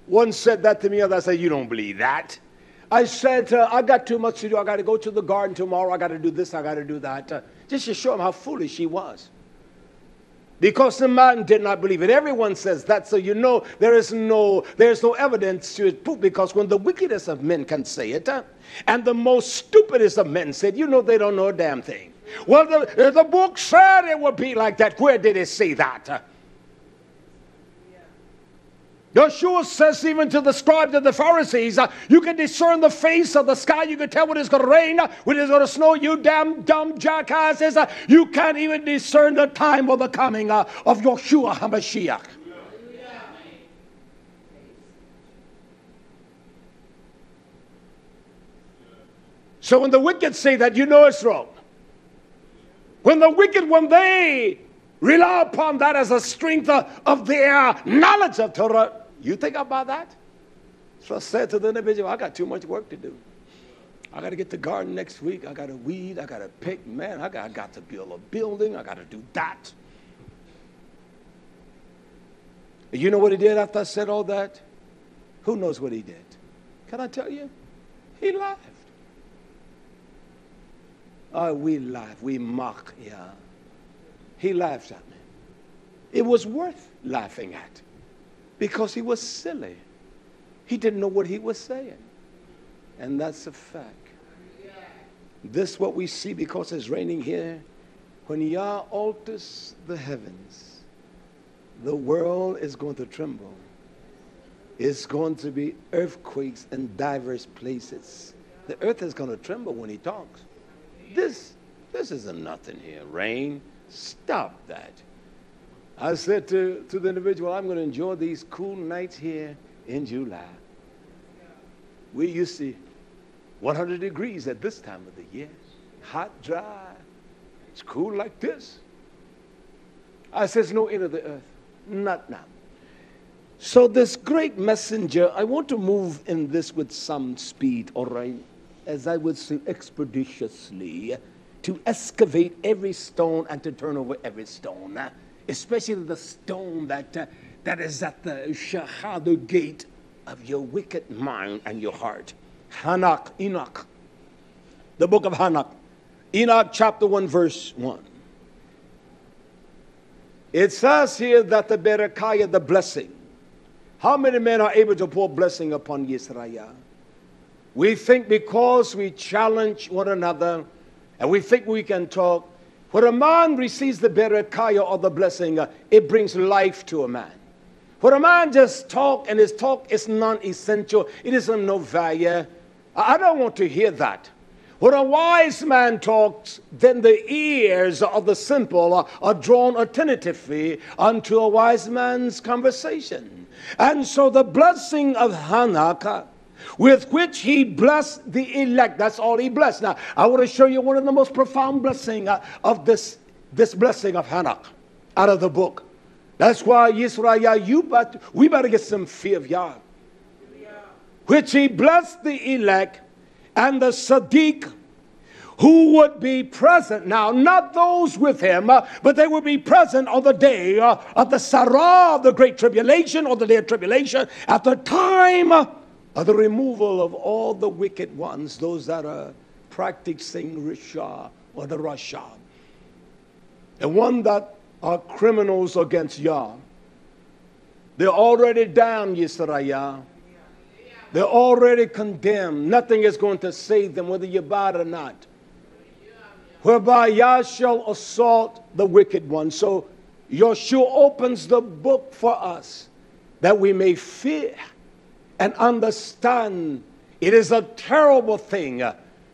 One said that to me, other said, you don't believe that. I said, uh, I got too much to do. I got to go to the garden tomorrow. I got to do this. I got to do that. Uh, just to show him how foolish he was. Because the man did not believe it. Everyone says that, so you know there is no, there is no evidence to it. Because when the wickedest of men can say it, uh, and the most stupidest of men said, you know they don't know a damn thing. Well, the, the book said it would be like that. Where did it say that? Yeshua says even to the scribes and the Pharisees, uh, you can discern the face of the sky. You can tell when it's going to rain, uh, when it's going to snow. You damn dumb jackasses. Uh, you can't even discern the time of the coming uh, of Yeshua HaMashiach. So when the wicked say that, you know it's wrong. When the wicked, when they rely upon that as a strength of their knowledge of Torah, you think about that? So I said to the individual, I got too much work to do. I got to get the garden next week. I got to weed. I got to pick. Man, I got, I got to build a building. I got to do that. You know what he did after I said all that? Who knows what he did? Can I tell you? He laughed. Oh, we laugh, we mock, yeah. He laughed at me. It was worth laughing at because he was silly. He didn't know what he was saying. And that's a fact. This what we see because it's raining here. When Yah alters the heavens, the world is going to tremble. It's going to be earthquakes in diverse places. The earth is going to tremble when he talks. This, this isn't nothing here. Rain, stop that. I said to, to the individual, I'm going to enjoy these cool nights here in July. We used to 100 degrees at this time of the year. Hot, dry. It's cool like this. I says, no end of the earth. Not now. So this great messenger, I want to move in this with some speed, all right? as I would say, expeditiously to excavate every stone and to turn over every stone, especially the stone that, uh, that is at the Shahada gate of your wicked mind and your heart. Hanak, Enoch, the book of Hanak, Enoch chapter 1, verse 1. It says here that the Berekah, the blessing. How many men are able to pour blessing upon Israel? We think because we challenge one another and we think we can talk, when a man receives the berekah or the blessing, uh, it brings life to a man. When a man just talk and his talk is non-essential, it is of no value. I don't want to hear that. When a wise man talks, then the ears of the simple are, are drawn attentively unto a wise man's conversation. And so the blessing of Hanak with which he blessed the elect. That's all he blessed. Now, I want to show you one of the most profound blessing uh, of this, this blessing of Hanak out of the book. That's why Yisrael, you but we better get some fear of Yah. Which he blessed the elect and the Sadiq who would be present now, not those with him, uh, but they would be present on the day uh, of the Sarah of the great tribulation or the day of tribulation at the time of the removal of all the wicked ones, those that are practicing Risha or the Rasha. The one that are criminals against Yah. They're already down, Yisrael. They're already condemned. Nothing is going to save them, whether you buy it or not whereby Yah shall assault the wicked one. So Yeshua opens the book for us that we may fear and understand it is a terrible thing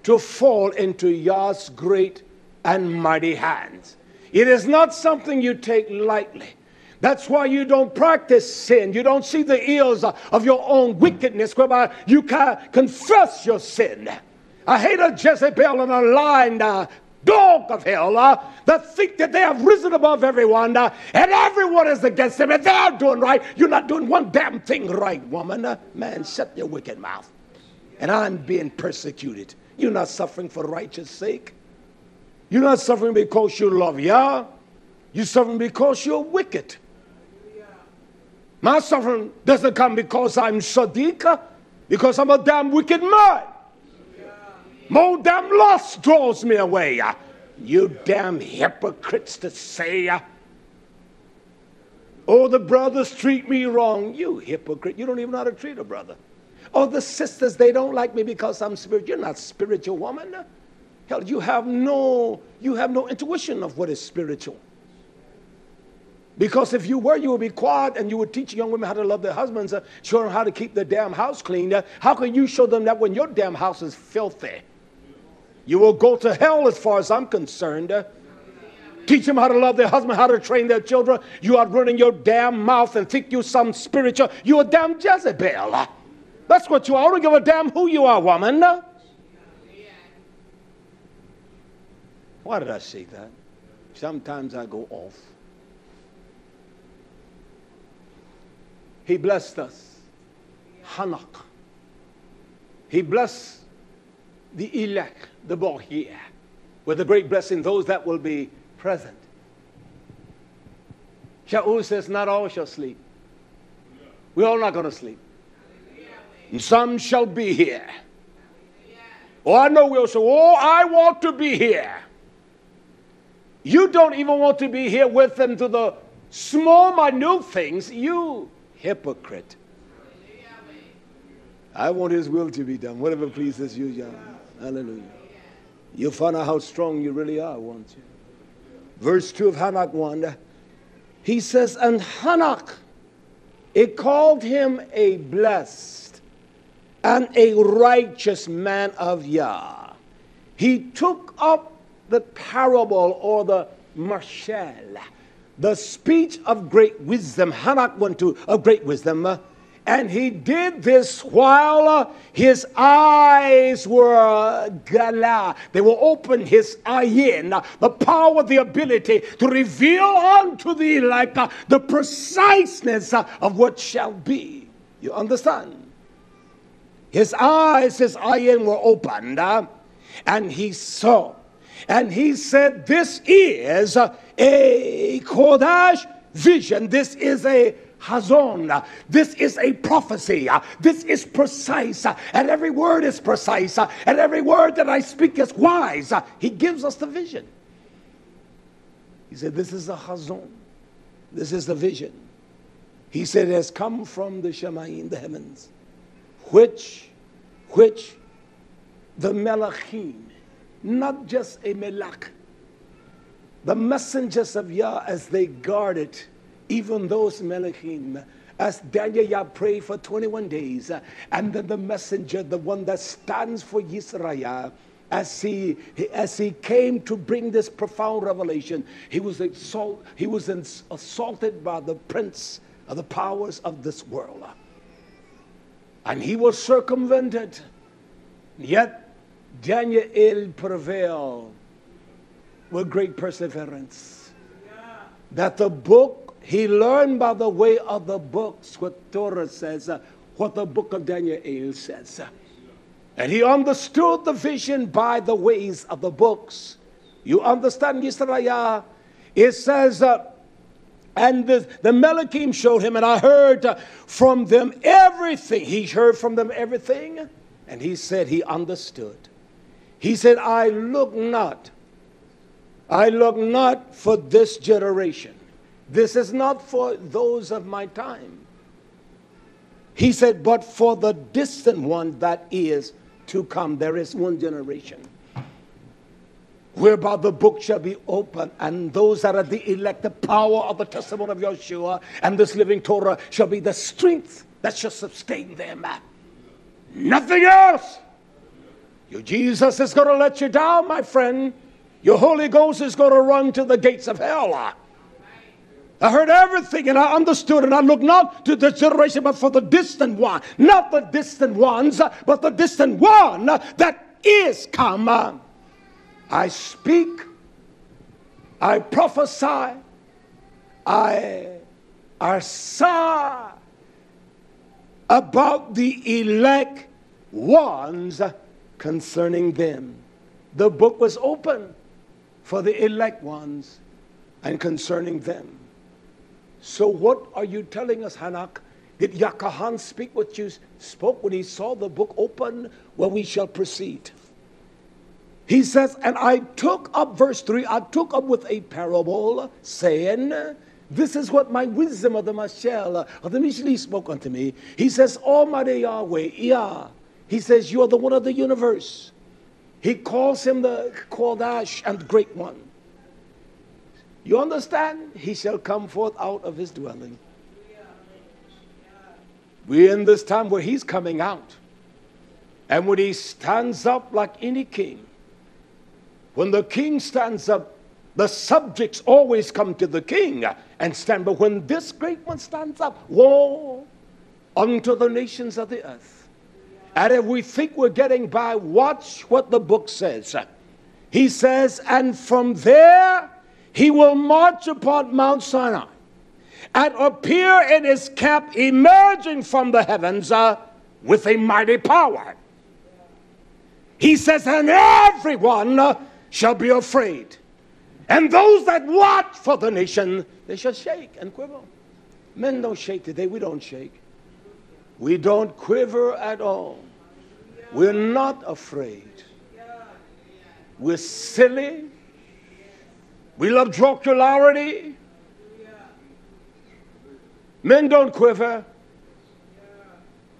to fall into Yah's great and mighty hands. It is not something you take lightly. That's why you don't practice sin. You don't see the ills of your own wickedness, whereby you can confess your sin. I hate a Jezebel and a lying uh, dog of hell uh, that think that they have risen above everyone uh, and everyone is against them and they're doing right. You're not doing one damn thing right, woman. Uh, man, shut your wicked mouth. And I'm being persecuted. You're not suffering for righteous sake. You're not suffering because you love Yah. You're suffering because you're wicked. My suffering doesn't come because I'm Sadiq, because I'm a damn wicked man. More damn lust draws me away. You damn hypocrites to say, oh, the brothers treat me wrong. You hypocrite. You don't even know how to treat a brother. Oh, the sisters, they don't like me because I'm spiritual. You're not spiritual woman. Hell, you have no, you have no intuition of what is spiritual. Because if you were, you would be quiet and you would teach young women how to love their husbands, uh, show them how to keep their damn house clean. Uh, how can you show them that when your damn house is filthy? You will go to hell as far as I'm concerned. Teach them how to love their husband, how to train their children. You are running your damn mouth and think you're some spiritual. You're a damn Jezebel. That's what you are. I don't give a damn who you are, woman. Why did I say that? Sometimes I go off. He blessed us. Hanak. He blessed the elect the Bohia, with a great blessing, those that will be present. Shaul says, Not all shall sleep. We're all not going to sleep. And some shall be here. Oh, I know we'll say, Oh, I want to be here. You don't even want to be here with them to the small, minute things. You hypocrite. I want his will to be done. Whatever pleases you, John. Hallelujah. You'll find out how strong you really are, won't you? Verse 2 of Hanak 1, he says, And Hanak, it called him a blessed and a righteous man of Yah. He took up the parable or the mashal, the speech of great wisdom. Hanak went to of great wisdom uh, and he did this while uh, his eyes were gala. They were open, his ayin, uh, the power, the ability to reveal unto thee like uh, the preciseness uh, of what shall be. You understand? His eyes, his ayin were opened, uh, and he saw. And he said, This is a Kodash vision. This is a Hazon. This is a prophecy. This is precise. And every word is precise. And every word that I speak is wise. He gives us the vision. He said, This is a Hazon. This is the vision. He said, It has come from the Shemaim, the heavens, which, which the Melachim, not just a Melach, the messengers of Yah as they guard it even those Melechim, as Daniel prayed for 21 days, and then the messenger, the one that stands for Israel, as he, as he came to bring this profound revelation, he was, exalt, he was assaulted by the prince of the powers of this world. And he was circumvented. Yet Daniel prevailed with great perseverance. That the book he learned by the way of the books what Torah says, uh, what the book of Daniel says. And he understood the vision by the ways of the books. You understand, Yisrael? It says, uh, and the, the showed him, and I heard uh, from them everything. He heard from them everything, and he said he understood. He said, I look not, I look not for this generation. This is not for those of my time. He said, but for the distant one that is to come. There is one generation whereby the book shall be opened, and those that are the elect, the power of the testimony of Yeshua and this living Torah shall be the strength that shall sustain them. Nothing else. Your Jesus is going to let you down, my friend. Your Holy Ghost is going to run to the gates of hell. I heard everything and I understood, and I looked not to the generation, but for the distant one. Not the distant ones, but the distant one that is come. I speak, I prophesy, I, I saw about the elect ones concerning them. The book was open for the elect ones and concerning them. So, what are you telling us, Hanak? Did Yakahan speak what you spoke when he saw the book open? Well, we shall proceed. He says, And I took up, verse 3, I took up with a parable, saying, This is what my wisdom of the Mashal, of the Mishli spoke unto me. He says, Almighty Yahweh, Yah. He says, You are the one of the universe. He calls him the Kodash and great one. You understand? He shall come forth out of his dwelling. We're in this time where he's coming out. And when he stands up like any king, when the king stands up, the subjects always come to the king and stand. But when this great one stands up, woe unto the nations of the earth. And if we think we're getting by, watch what the book says. He says, and from there he will march upon Mount Sinai and appear in his camp, emerging from the heavens uh, with a mighty power. He says, and everyone uh, shall be afraid. And those that watch for the nation, they shall shake and quiver. Men don't shake today. We don't shake. We don't quiver at all. We're not afraid. We're silly. We love jocularity. Men don't quiver.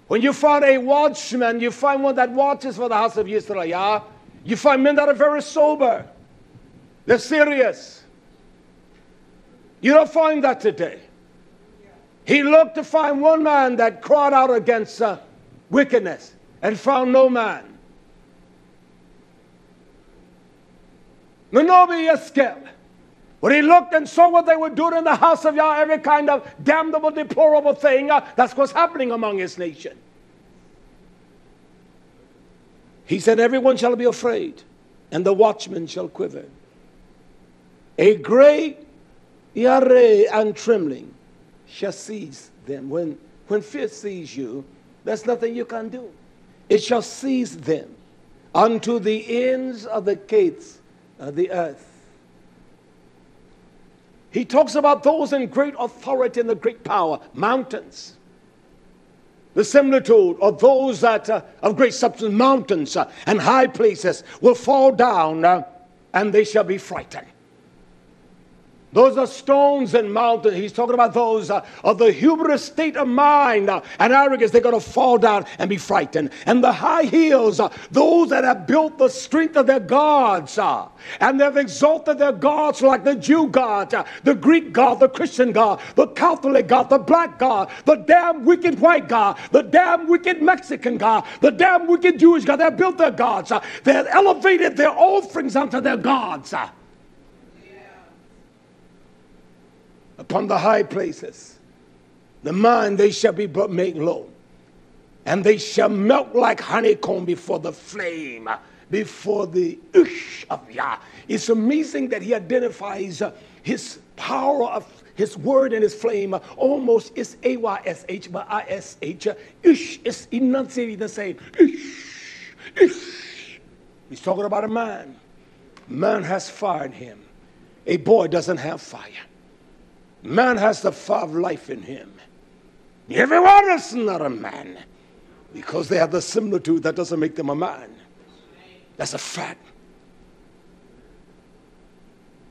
When you find a watchman, you find one that watches for the house of Israel. You find men that are very sober. They're serious. You don't find that today. He looked to find one man that cried out against uh, wickedness and found no man. Nanobi escaped. When he looked and saw what they were doing in the house of Yah, every kind of damnable, deplorable thing, uh, that's what's happening among his nation. He said, Everyone shall be afraid, and the watchman shall quiver. A great yare and trembling shall seize them. When, when fear sees you, there's nothing you can do. It shall seize them unto the ends of the gates of the earth. He talks about those in great authority and the great power, mountains. The similitude of those that uh, of great substance, mountains uh, and high places will fall down uh, and they shall be frightened. Those are stones and mountains. He's talking about those uh, of the hubris state of mind uh, and arrogance. They're going to fall down and be frightened. And the high hills, uh, those that have built the strength of their gods uh, and they've exalted their gods like the Jew God, uh, the Greek God, the Christian God, the Catholic God, the black God, the damn wicked white God, the damn wicked Mexican God, the damn wicked Jewish God. They've built their gods. Uh, they have elevated their offerings unto their gods. Upon the high places. The mind they shall be but made low, and they shall melt like honeycomb before the flame, before the ush of Yah. It's amazing that he identifies uh, his power of his word and his flame almost is A-Y-S-H, but I-S-H. Ish is enunciating the same. Ish, He's talking about a man. Man has fire in him. A boy doesn't have fire. Man has the of life in him. Everyone is not a man. Because they have the similitude, that doesn't make them a man. That's a fact.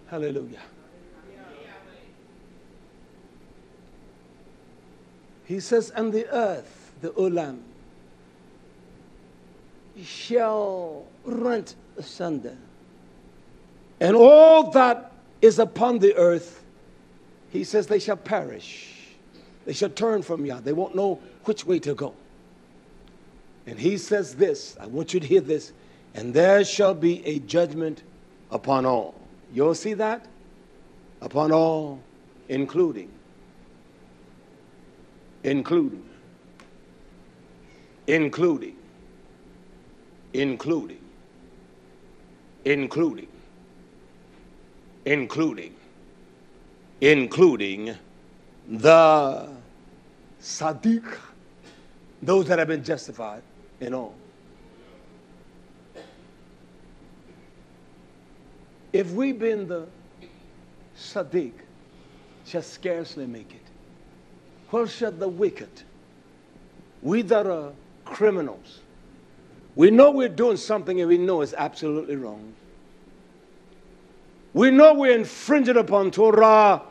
Hallelujah. He says, and the earth, the Olam, shall rent asunder. And all that is upon the earth, he says, they shall perish. They shall turn from Yah. They won't know which way to go. And he says this I want you to hear this. And there shall be a judgment upon all. You'll see that? Upon all, including. Including. Including. Including. Including. Including. Including the Sadiq, those that have been justified in all. If we've been the Sadiq, shall scarcely make it. Where shall the wicked, we that are criminals, we know we're doing something and we know it's absolutely wrong. We know we're infringing upon Torah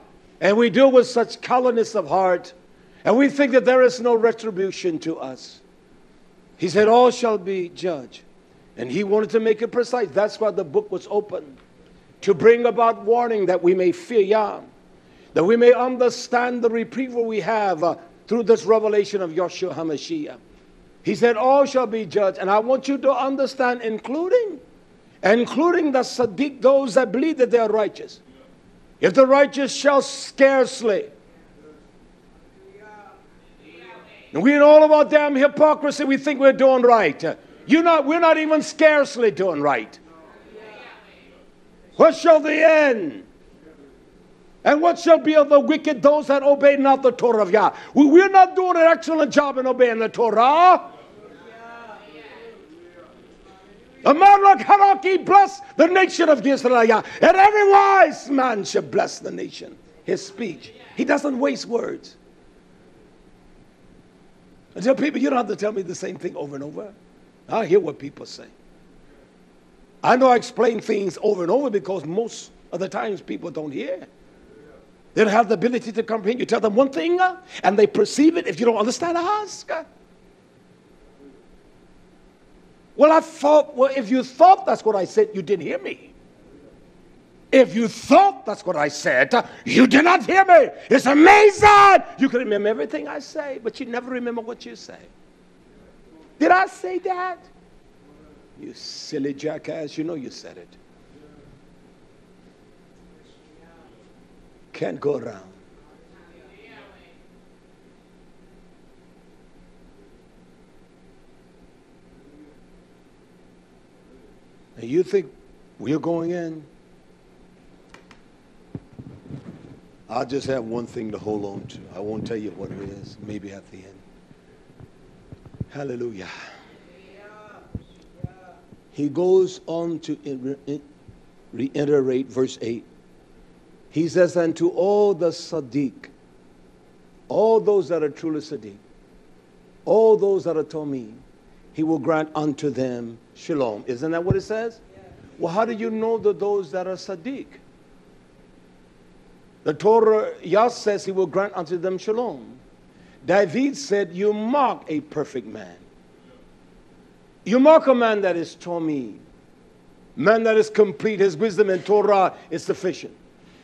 and we deal with such callousness of heart and we think that there is no retribution to us. He said, All shall be judged. And he wanted to make it precise. That's why the book was open to bring about warning that we may fear Yah, that we may understand the reprieve we have uh, through this revelation of Yahshua HaMashiach. He said, All shall be judged. And I want you to understand, including, including the Sadiq, those that believe that they are righteous. If the righteous shall scarcely. We in all our damn hypocrisy, we think we're doing right. You're not, we're not even scarcely doing right. What shall the end? And what shall be of the wicked, those that obey not the Torah of Yah? We're not doing an excellent job in obeying the Torah. A man like Haraki bless the nation of Israel, and every wise man should bless the nation. His speech. He doesn't waste words. I tell people, you don't have to tell me the same thing over and over. I hear what people say. I know I explain things over and over because most of the times people don't hear. They don't have the ability to comprehend. You tell them one thing uh, and they perceive it. If you don't understand, ask. Well, I thought, well, if you thought that's what I said, you didn't hear me. If you thought that's what I said, you did not hear me. It's amazing. You can remember everything I say, but you never remember what you say. Did I say that? You silly jackass, you know you said it. Can't go around. And you think we're going in? I just have one thing to hold on to. I won't tell you what it is, maybe at the end. Hallelujah he goes on to reiterate verse 8. He says, And to all the Sadiq, all those that are truly Sadiq, all those that are Tomim, he will grant unto them shalom. Isn't that what it says? Yeah. Well, how do you know that those that are Sadiq? The Torah, Yah says he will grant unto them shalom. David said, You mark a perfect man. You mark a man that is Tomim, man that is complete, his wisdom and Torah is sufficient.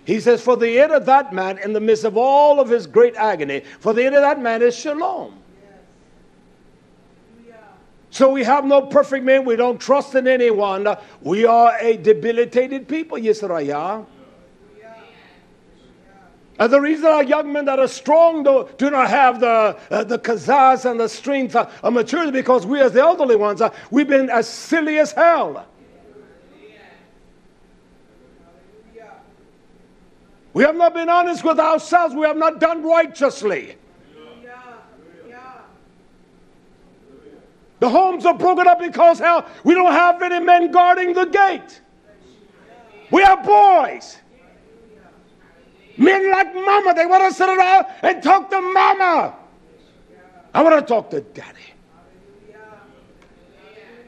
He says, For the end of that man, in the midst of all of his great agony, for the end of that man is shalom. So we have no perfect man. We don't trust in anyone. We are a debilitated people, Yisrael. And the reason our young men that are strong do, do not have the, uh, the kazaz and the strength uh, of maturity because we, as the elderly ones, uh, we've been as silly as hell. We have not been honest with ourselves. We have not done righteously. The homes are broken up because how we don't have any men guarding the gate. We have boys. Men like mama, they want to sit around and talk to mama. I want to talk to daddy.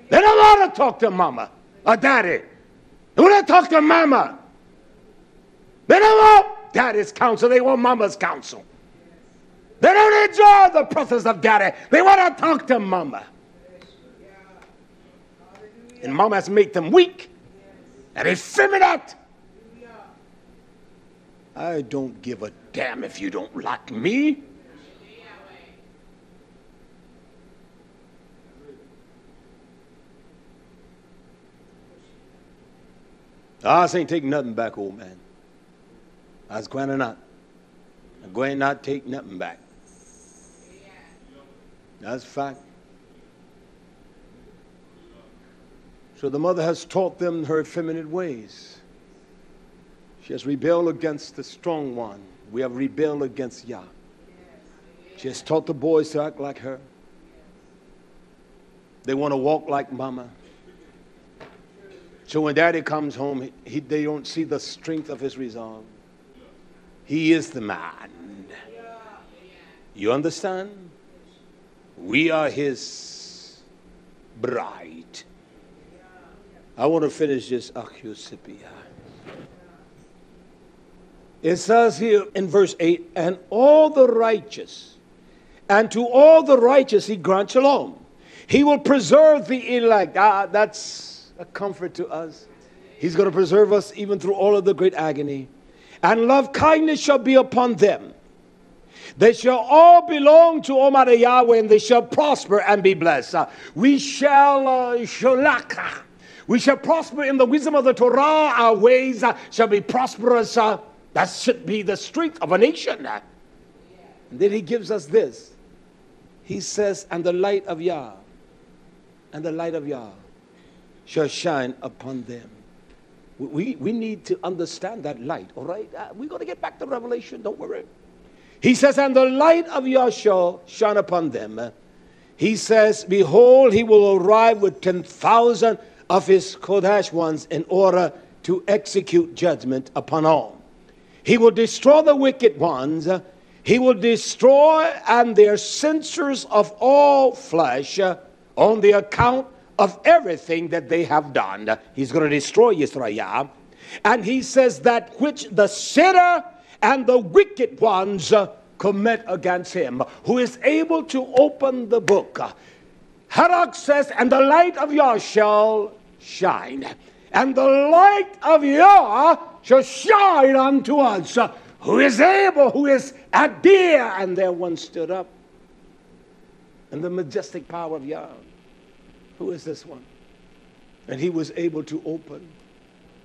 They don't want to talk to mama or daddy. They want to talk to mama. They don't want daddy's counsel, they want mama's counsel. They don't enjoy the presence of daddy. They want to talk to mama. And mama has made them weak and effeminate. I don't give a damn if you don't like me. Ah, I ain't taking nothing back, old man. Ah, I was going to not. I'm going to not take nothing back. That's fact. So the mother has taught them her effeminate ways. She has rebelled against the strong one. We have rebelled against Yah. She has taught the boys to act like her. They want to walk like mama. So when daddy comes home, he, they don't see the strength of his resolve. He is the man. You understand? We are his bride. I want to finish this Acusipia. It says here in verse 8, and all the righteous, and to all the righteous he grants shalom. He will preserve the elect. Ah, that's a comfort to us. He's going to preserve us even through all of the great agony. And love kindness shall be upon them. They shall all belong to Almighty Yahweh and they shall prosper and be blessed. Uh, we shall uh. We shall prosper in the wisdom of the Torah. Our ways uh, shall be prosperous. Uh, that should be the strength of a nation. And then he gives us this. He says, and the light of Yah, and the light of Yah shall shine upon them. We, we need to understand that light, all right? Uh, we're going to get back to Revelation, don't worry. He says, and the light of Yah shall shine upon them. He says, Behold, he will arrive with 10,000 of his Kodash ones in order to execute judgment upon all. He will destroy the wicked ones. He will destroy and their censors of all flesh on the account of everything that they have done. He's going to destroy Israel. And he says that which the sinner and the wicked ones commit against him, who is able to open the book. Hanak says, and the light of Yah shall shine. And the light of Yah shall shine unto us, who is able, who is Adir. And there one stood up. And the majestic power of Yah. Who is this one? And he was able to open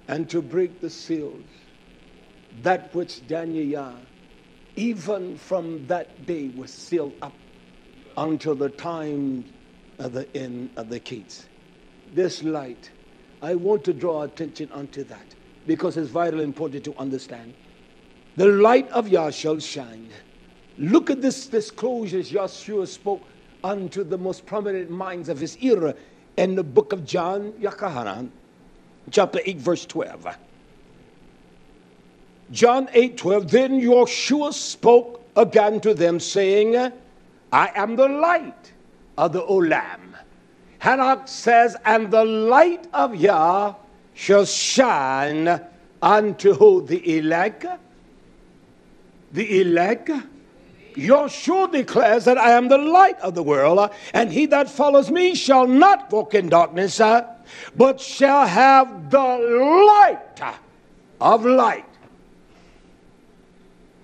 and to break the seals. That which Daniel Yah, even from that day, was sealed up until the time of the end of the gates. This light, I want to draw attention unto that because it's vitally important to understand. The light of Yah shall shine. Look at this disclosures Yahshua spoke unto the most prominent minds of his era in the book of John, Yakahanan, chapter 8, verse 12. John 8, 12. Then Yahshua spoke again to them, saying, I am the light of the Olam. Hanak says, And the light of Yah shall shine unto? The elect? The elect? Yeshua declares that I am the light of the world, and he that follows me shall not walk in darkness, but shall have the light of light.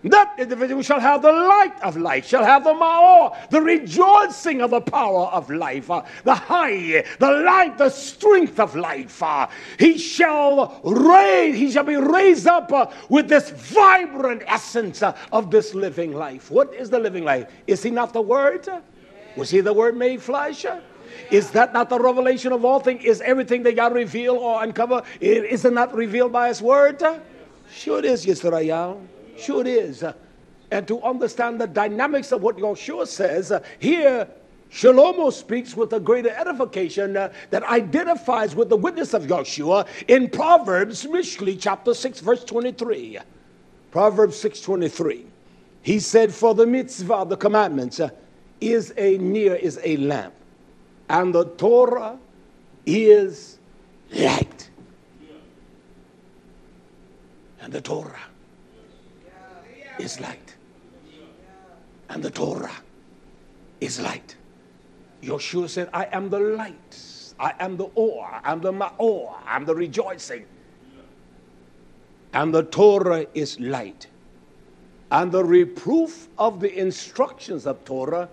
That individual shall have the light of life, shall have the ma'or, the rejoicing of the power of life, uh, the high, the light, the strength of life. Uh, he shall raise, he shall be raised up uh, with this vibrant essence uh, of this living life. What is the living life? Is he not the Word? Was he the Word made flesh? Is that not the revelation of all things? Is everything that God reveal or uncover, is it not revealed by his Word? Sure it is, Yisrael. Sure is. And to understand the dynamics of what Yeshua says, uh, here Shlomo speaks with a greater edification uh, that identifies with the witness of Yeshua in Proverbs, Mishli, chapter 6, verse 23. Proverbs 6.23. He said, For the mitzvah, the commandments, uh, is a near, is a lamp, and the Torah is light. And the Torah is light. And the Torah is light. Yeshua said, I am the light. I am the or. I'm the ma'or. I'm the rejoicing. And the Torah is light. And the reproof of the instructions of Torah,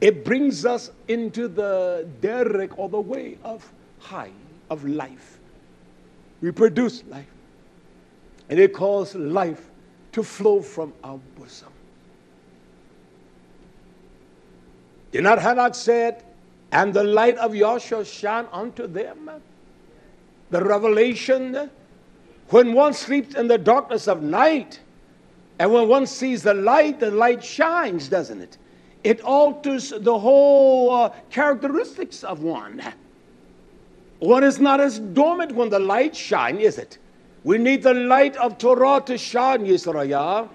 it brings us into the derek or the way of high, of life. We produce life. And it calls life to flow from our bosom. Did not Hanak said, and the light of Yah shall shine unto them? The revelation, when one sleeps in the darkness of night, and when one sees the light, the light shines, doesn't it? It alters the whole uh, characteristics of one. One is not as dormant when the light shines, is it? We need the light of Torah to shine, Yisrael.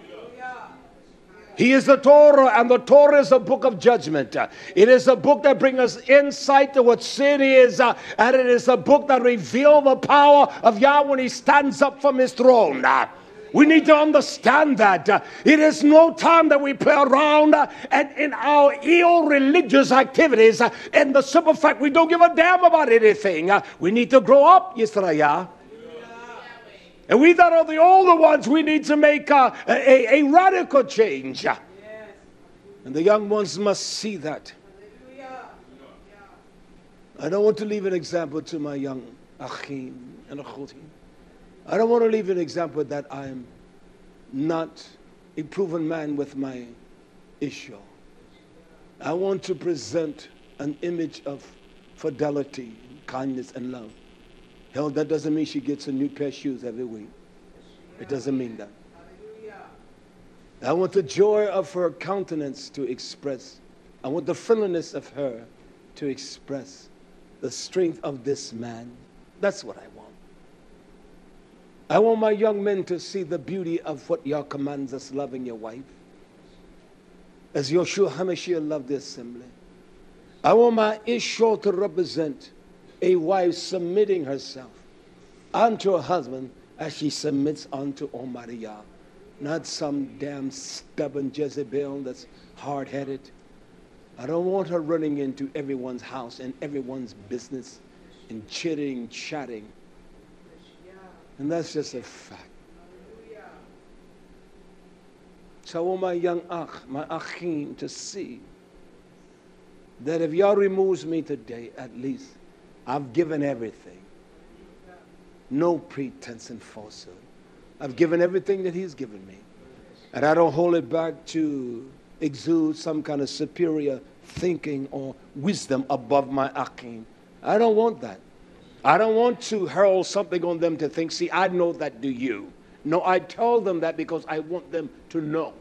He is the Torah, and the Torah is a book of judgment. It is a book that brings us insight to what sin is, uh, and it is a book that reveals the power of Yah when He stands up from His throne. We need to understand that. It is no time that we play around and in our ill religious activities and the simple fact we don't give a damn about anything. We need to grow up, Yisrael. And we that are the older ones, we need to make a, a, a radical change. Yes. And the young ones must see that. I don't want to leave an example to my young achim and achotim. I don't want to leave an example that I'm not a proven man with my issue. I want to present an image of fidelity, kindness, and love. Hell, that doesn't mean she gets a new pair of shoes every week. It doesn't mean that. I want the joy of her countenance to express. I want the friendliness of her to express the strength of this man. That's what I want. I want my young men to see the beauty of what Yah commands us, loving your wife. As Yeshua HaMashiach loved the assembly. I want my Ishol to represent a wife submitting herself unto her husband as she submits unto Almighty. Not some damn stubborn Jezebel that's hard headed. I don't want her running into everyone's house and everyone's business and chitting, chatting. And that's just a fact. So I want my young ach, my achim, to see that if Yah removes me today, at least I've given everything. No pretense and falsehood. I've given everything that He's given me. And I don't hold it back to exude some kind of superior thinking or wisdom above my akim. I don't want that. I don't want to hurl something on them to think, see, I know that, do you? No, I tell them that because I want them to know.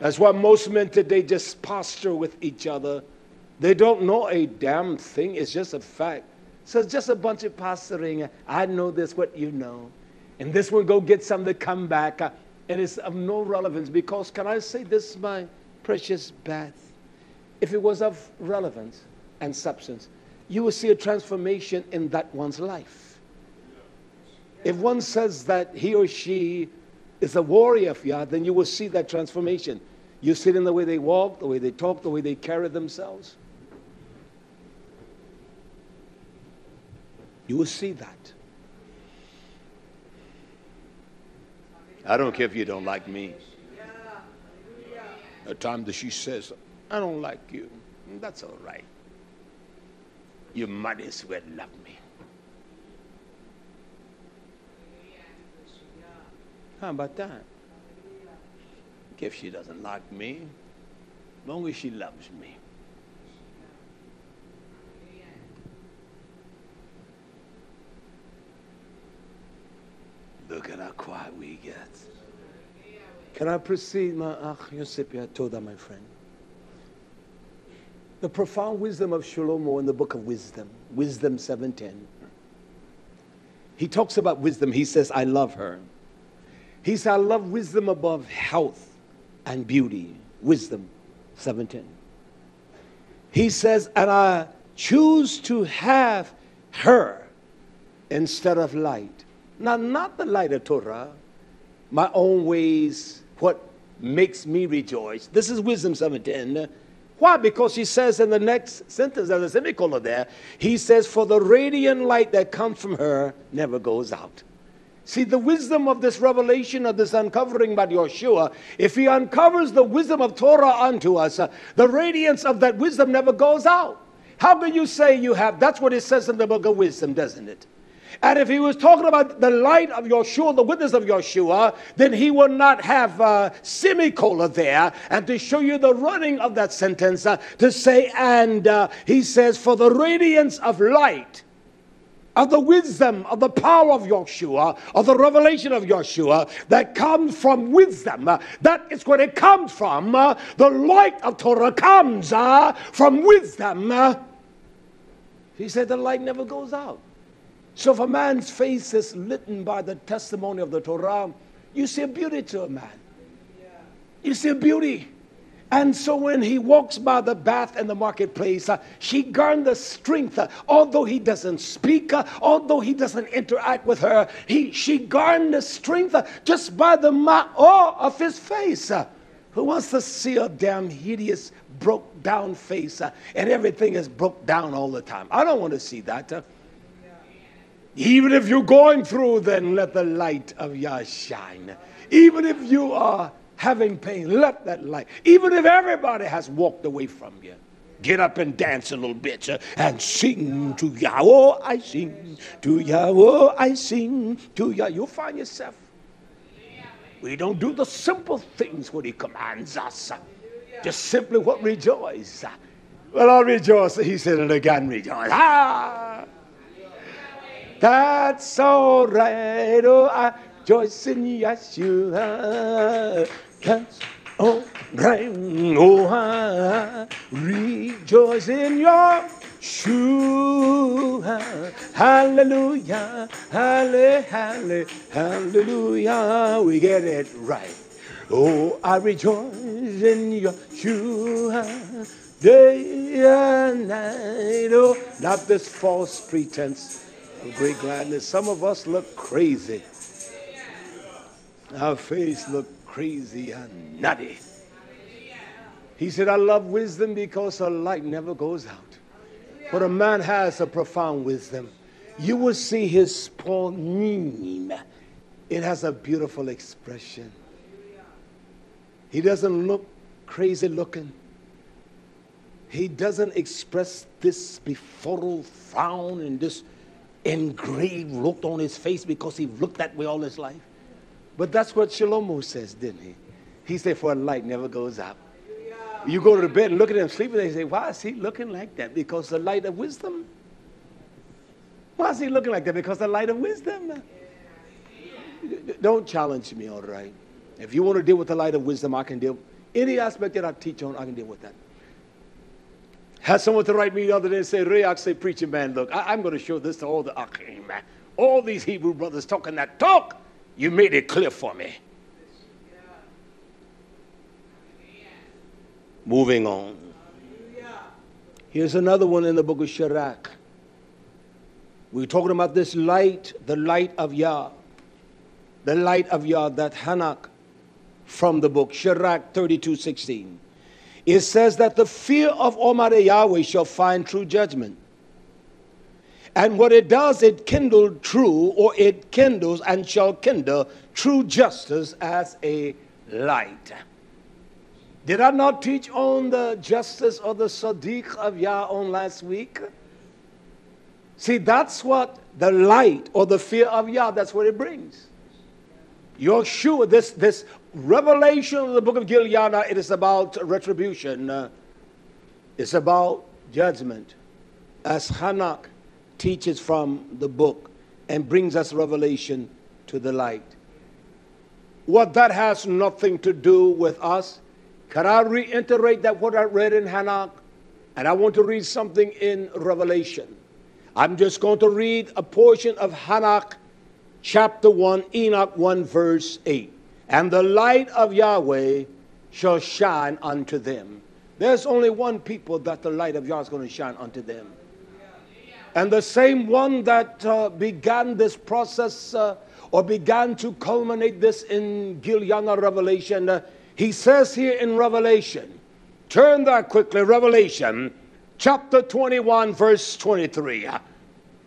That's why most men today just posture with each other they don't know a damn thing. It's just a fact. So it's just a bunch of posturing. I know this, what you know. And this will go get some to come back. Uh, and it's of no relevance because, can I say this, my precious Beth? If it was of relevance and substance, you will see a transformation in that one's life. If one says that he or she is a warrior of Yah, then you will see that transformation. You see it in the way they walk, the way they talk, the way they carry themselves. You will see that. I don't care if you don't like me. The time that she says, I don't like you, that's all right. You might as well love me. How about that? If she doesn't like me, long as she loves me. Look at how quiet we get. Can I proceed, my Ach Yosipia Toda, my friend? The profound wisdom of Shlomo in the book of Wisdom, Wisdom 710. He talks about wisdom. He says, I love her. He says, I love wisdom above health and beauty. Wisdom 710. He says, and I choose to have her instead of light. Now, not the light of Torah, my own ways, what makes me rejoice. This is Wisdom 710. Why? Because he says in the next sentence, there's a semicolon there, he says, For the radiant light that comes from her never goes out. See, the wisdom of this revelation, of this uncovering by Yeshua, if he uncovers the wisdom of Torah unto us, uh, the radiance of that wisdom never goes out. How can you say you have? That's what it says in the book of wisdom, doesn't it? And if he was talking about the light of Yeshua, the witness of Yeshua, then he would not have a semicolon there. And to show you the running of that sentence, uh, to say, and uh, he says, for the radiance of light, of the wisdom, of the power of Yeshua, of the revelation of Yeshua that comes from wisdom. Uh, that is where it comes from. Uh, the light of Torah comes uh, from wisdom. Uh, he said the light never goes out. So if a man's face is lit by the testimony of the Torah, you see a beauty to a man. You see a beauty. And so when he walks by the bath and the marketplace, uh, she the strength. Uh, although he doesn't speak, uh, although he doesn't interact with her, he, she the strength uh, just by the ma'ah of his face. Uh. who wants to see a damn hideous, broke down face uh, and everything is broke down all the time? I don't want to see that. Even if you're going through, then let the light of Yah shine. Even if you are having pain, let that light. Even if everybody has walked away from you, get up and dance a little bit uh, and sing to Yah. Oh, I sing to Yah. Oh, I sing to Yah. You'll find yourself. We don't do the simple things when He commands us. Just simply what rejoice. Well, I'll rejoice. He said it again, rejoice. Ah! That's all right. Oh, I rejoice in Yeshua. That's all right. Oh, I rejoice in your Shua. Hallelujah. Hallelujah. Hallelujah. We get it right. Oh, I rejoice in your Shua day and night. Oh, not this false pretense of great gladness. Some of us look crazy. Our face look crazy and nutty. He said, I love wisdom because her light never goes out. But a man has a profound wisdom. You will see his ponim. It has a beautiful expression. He doesn't look crazy looking. He doesn't express this befuddled frown and this engraved look on his face because he looked that way all his life. But that's what Shlomo says, didn't he? He said, For a light never goes out. You go to the bed and look at him sleeping, they say, Why is he looking like that? Because the light of wisdom. Why is he looking like that? Because the light of wisdom. Don't challenge me, all right? If you want to deal with the light of wisdom, I can deal. Any aspect that I teach on, I can deal with that. Had someone to write me the other day and say, Reak, say, preaching man, look, I, am going to show this to all the Achim, man. All these Hebrew brothers talking that talk, you made it clear for me. Moving on. Here's another one in the book of Sirach. We're talking about this light, the light of Yah. The light of Yah, that Hanak from the book, Sirach 32 16 it says that the fear of Almighty Yahweh shall find true judgment. And what it does, it kindles true, or it kindles and shall kindle true justice as a light. Did I not teach on the justice of the Sadiq of Yah on last week? See, that's what the light or the fear of Yah, that's what it brings. You're sure this, this revelation of the book of Gilyana, it is about retribution. Uh, it's about judgment. As Hanak teaches from the book and brings us revelation to the light. what that has nothing to do with us. Can I reiterate that what I read in Hanak? And I want to read something in Revelation. I'm just going to read a portion of Hanak chapter 1, Enoch 1, verse 8. And the light of Yahweh shall shine unto them. There's only one people that the light of Yahweh is going to shine unto them. And the same one that uh, began this process uh, or began to culminate this in Giliana Revelation, uh, he says here in Revelation, turn there quickly, Revelation chapter 21, verse 23.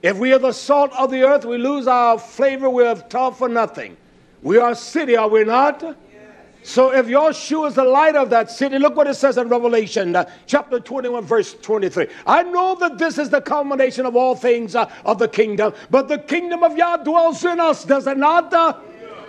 If we are the salt of the earth, we lose our flavor, we have tough for nothing. We are a city, are we not? So if Yahshua is the light of that city, look what it says in Revelation uh, chapter 21, verse 23. I know that this is the culmination of all things uh, of the kingdom, but the kingdom of Yah dwells in us, does it not? Uh,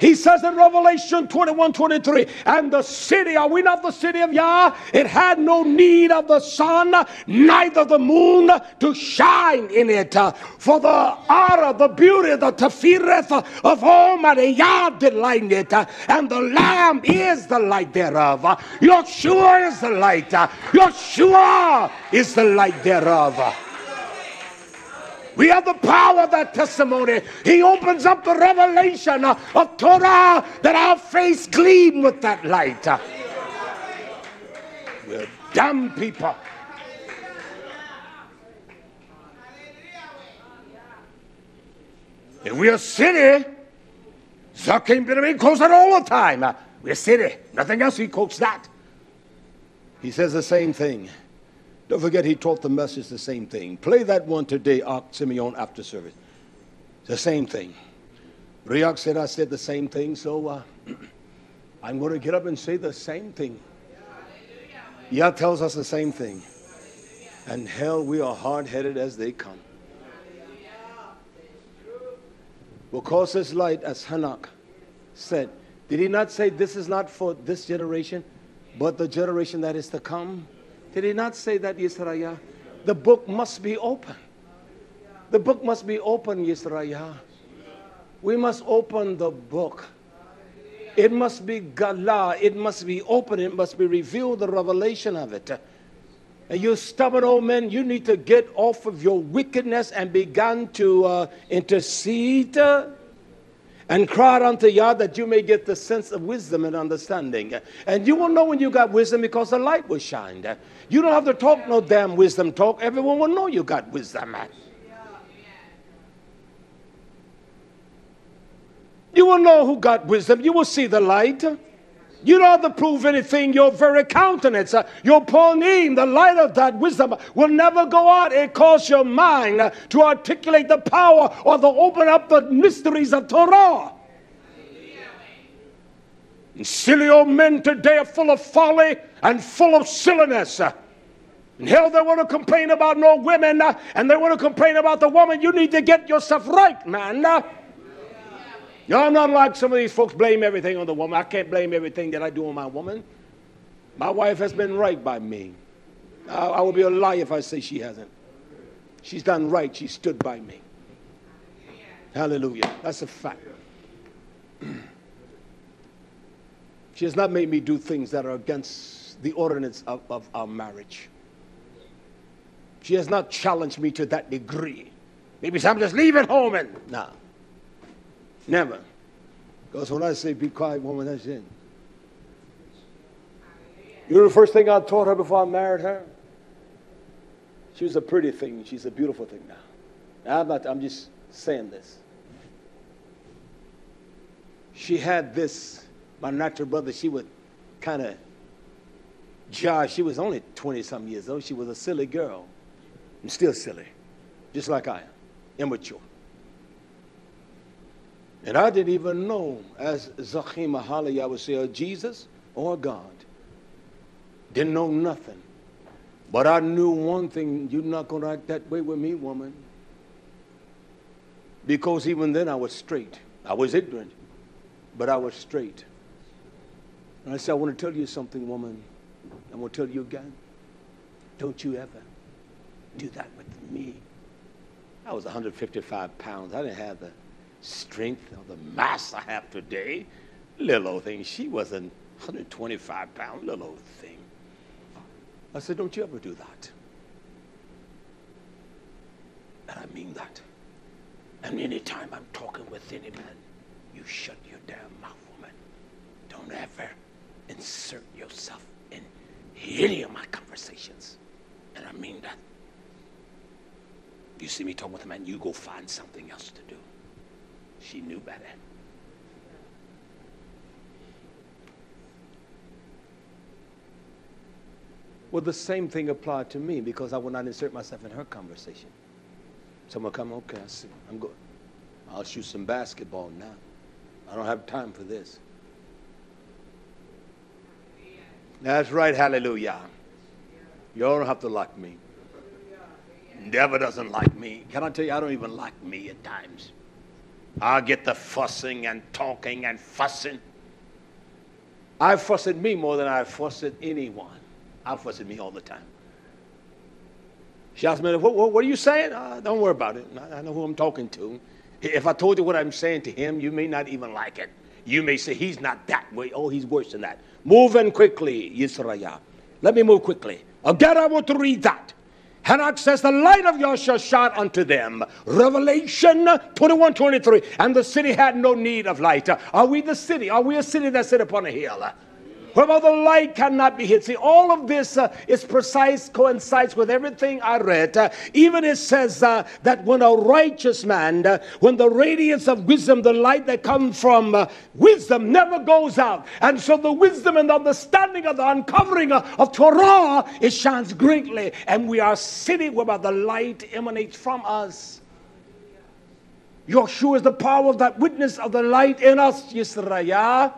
he says in Revelation 21 23, and the city, are we not the city of Yah? It had no need of the sun, neither the moon to shine in it. For the aura, the beauty, the tefireth of Almighty Yah delight it. And the Lamb is the light thereof. Yeshua is the light. Yeshua is the light thereof. We have the power of that testimony. He opens up the revelation of Torah that our face gleam with that light. We're dumb people. If we are city, Zakim Benjamin quotes that all the time. We're city. Nothing else. He quotes that. He says the same thing. Don't forget, he taught the message the same thing. Play that one today, Ark Simeon, after service. The same thing. Riak said I said the same thing, so uh, I'm going to get up and say the same thing. Yah tells us the same thing. And hell, we are hard headed as they come. Because this light, as Hanak said, did he not say this is not for this generation, but the generation that is to come? Did he not say that, Yisrael? The book must be open. The book must be open, Yisrael. We must open the book. It must be Galah. It must be open. It must be revealed, the revelation of it. And you stubborn old men, you need to get off of your wickedness and begin to uh, intercede and cry unto Yah that you may get the sense of wisdom and understanding. And you will know when you got wisdom because the light will shine. You don't have to talk no damn wisdom talk. Everyone will know you got wisdom. You will know who got wisdom. You will see the light. You don't have to prove anything. Your very countenance, uh, your name, the light of that wisdom will never go out. It calls your mind uh, to articulate the power or to open up the mysteries of Torah. And silly old men today are full of folly and full of silliness. And hell, they want to complain about no women and they want to complain about the woman. You need to get yourself right, man. No, I'm not like some of these folks blame everything on the woman. I can't blame everything that I do on my woman. My wife has been right by me. I, I would be a lie if I say she hasn't. She's done right. She stood by me. Hallelujah. That's a fact. she has not made me do things that are against the ordinance of, of our marriage. She has not challenged me to that degree. Maybe some just leave it home and no. Never. Because when I say be quiet, woman, that's it. You know the first thing I taught her before I married her? She was a pretty thing. She's a beautiful thing now. now I'm, not, I'm just saying this. She had this, my natural brother, she would kind of josh. She was only 20 some years old. She was a silly girl. And still silly, just like I am, immature. And I didn't even know, as Zachim Mahalia would say, Jesus or God. Didn't know nothing. But I knew one thing you're not going to act that way with me, woman. Because even then I was straight. I was ignorant, but I was straight. And I said, I want to tell you something, woman. I want to tell you again. Don't you ever do that with me. I was 155 pounds. I didn't have the strength of the mass I have today. Little old thing. She was a 125 pound little old thing. I said, Don't you ever do that. And I mean that. And anytime I'm talking with any man, you shut your damn mouth, woman. Don't ever insert yourself in any of my conversations. And I mean that. You see me talking with a man, you go find something else to do. She knew better. Well, the same thing applied to me because I would not insert myself in her conversation. Someone come, okay, I see. I'm good. I'll shoot some basketball now. I don't have time for this. That's right, hallelujah. You don't have to like me. Devil doesn't like me. Can I tell you, I don't even like me at times. I get the fussing and talking and fussing. I fuss at me more than I fuss at anyone. I fuss at me all the time. She asked me, what, what, what are you saying? Uh, don't worry about it. I, I know who I'm talking to. If I told you what I'm saying to him, you may not even like it. You may say, he's not that way. Oh, he's worse than that. Moving quickly, Yisrael. Let me move quickly. Again, I want to read that. Hanok says, The light of Yahshua shot unto them. Revelation 21 23. And the city had no need of light. Are we the city? Are we a city that sit upon a hill? Whereby the light cannot be hid. See, all of this uh, is precise, coincides with everything I read. Uh, even it says uh, that when a righteous man, uh, when the radiance of wisdom, the light that comes from uh, wisdom never goes out. And so the wisdom and the understanding of the uncovering of Torah, it shines greatly. And we are sitting whereby the light emanates from us. Yeshua is the power of that witness of the light in us, Yisrael.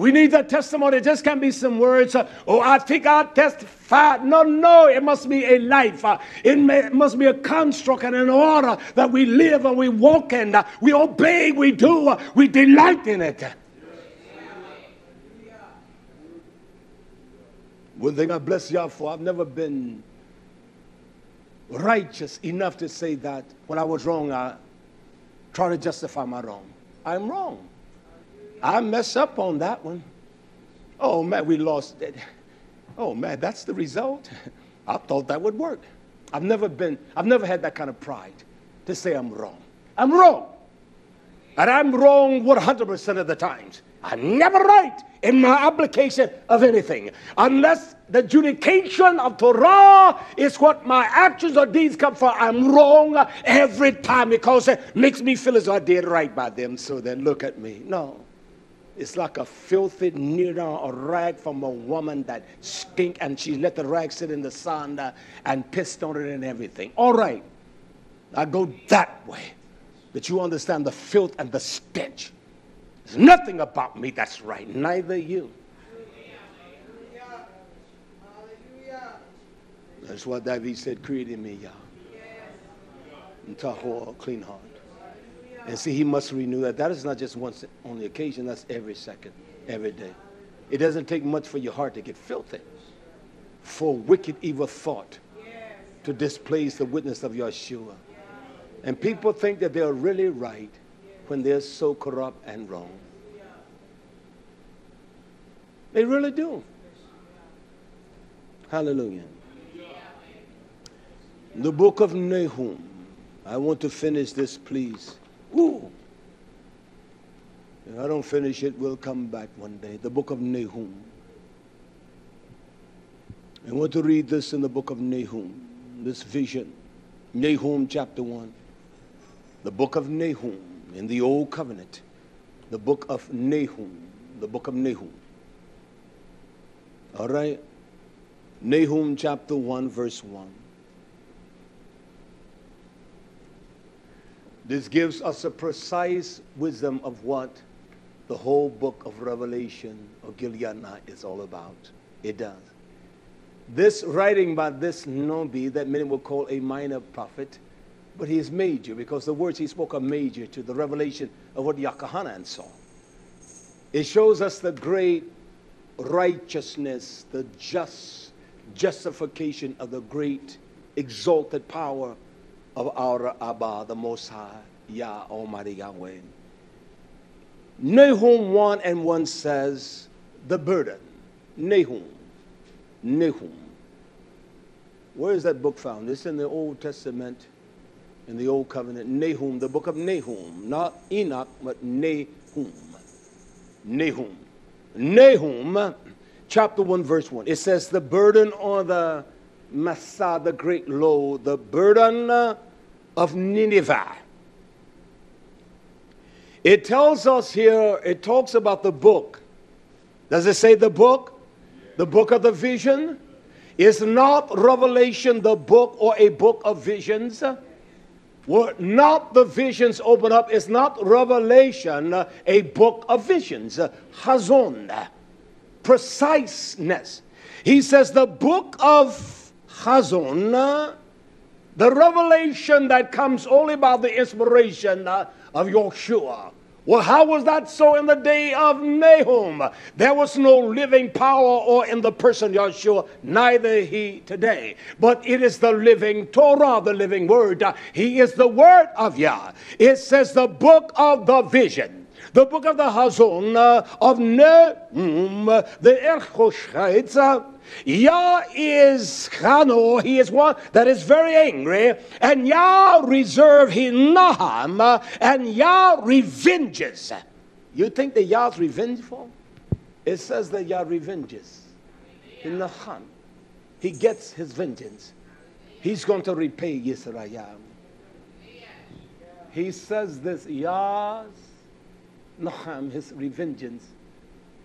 We need that testimony. It just can't be some words. Uh, oh, I think I testify. No, no, it must be a life. Uh, it, may, it, must be a construct and an order that we live and we walk in. Uh, we obey, we do, we delight in it. One thing I bless y'all for, I've never been righteous enough to say that when I was wrong, I try to justify my wrong. I'm wrong. I mess up on that one. Oh man, we lost it. Oh man, that's the result. I thought that would work. I've never been, I've never had that kind of pride to say I'm wrong. I'm wrong. And I'm wrong 100% of the times. I'm never right in my application of anything unless the adjudication of Torah is what my actions or deeds come for. I'm wrong every time because it makes me feel as though I did right by them. So then look at me. No. It's like a filthy needle or rag from a woman that stink and she let the rag sit in the sun uh, and pissed on it and everything. All right, I go that way. But you understand the filth and the stench. There's nothing about me that's right, neither you. That's what David said, create in me, Yah. And tahor, clean heart. And see, he must renew that. That is not just once on the occasion, that's every second, every day. It doesn't take much for your heart to get filthy, for wicked, evil thought to displace the witness of Yeshua. And people think that they're really right when they're so corrupt and wrong. They really do. Hallelujah. The book of Nahum. I want to finish this, please. Ooh. If I don't finish it, we'll come back one day. The book of Nahum. I want to read this in the book of Nahum, this vision. Nahum chapter 1. The book of Nahum in the Old Covenant. The book of Nahum. The book of Nahum. All right? Nahum chapter 1, verse 1. This gives us a precise wisdom of what the whole book of Revelation or Gileadna is all about. It does. This writing by this Nobi that many will call a minor prophet, but he is major because the words he spoke are major to the revelation of what Yakahanan saw. It shows us the great righteousness, the just justification of the great exalted power of our Abba, the Most High, Yah, Almighty Yahweh. Nahum 1 and 1 says, the burden. Nahum. Nahum. Where is that book found? It's in the Old Testament, in the Old Covenant. Nahum, the book of Nahum. Not Enoch, but Nahum. Nahum. Nahum, chapter 1, verse 1. It says, The burden on the Massah, the great load, the burden of Nineveh. It tells us here, it talks about the book. Does it say the book? The book of the vision? Is not Revelation the book or a book of visions? Were not the visions open up? Is not Revelation a book of visions? Hazon, preciseness. He says the book of Hazon, the revelation that comes only by the inspiration of Yeshua. Well, how was that so in the day of Nahum? There was no living power or in the person Yeshua, neither he today. But it is the living Torah, the living word. He is the word of Yah. It says the book of the vision the book of the Hazon uh, of Nahum, the Erchoshchaitz, uh, Yah is Chano, he is one that is very angry, and Yah reserve his Naham, and Yah revenges. You think that Yah's revengeful? It says that Yah revenges. In Naham, he gets his vengeance. He's going to repay Yisrael. He says this, Yah's Naham, his revengeance,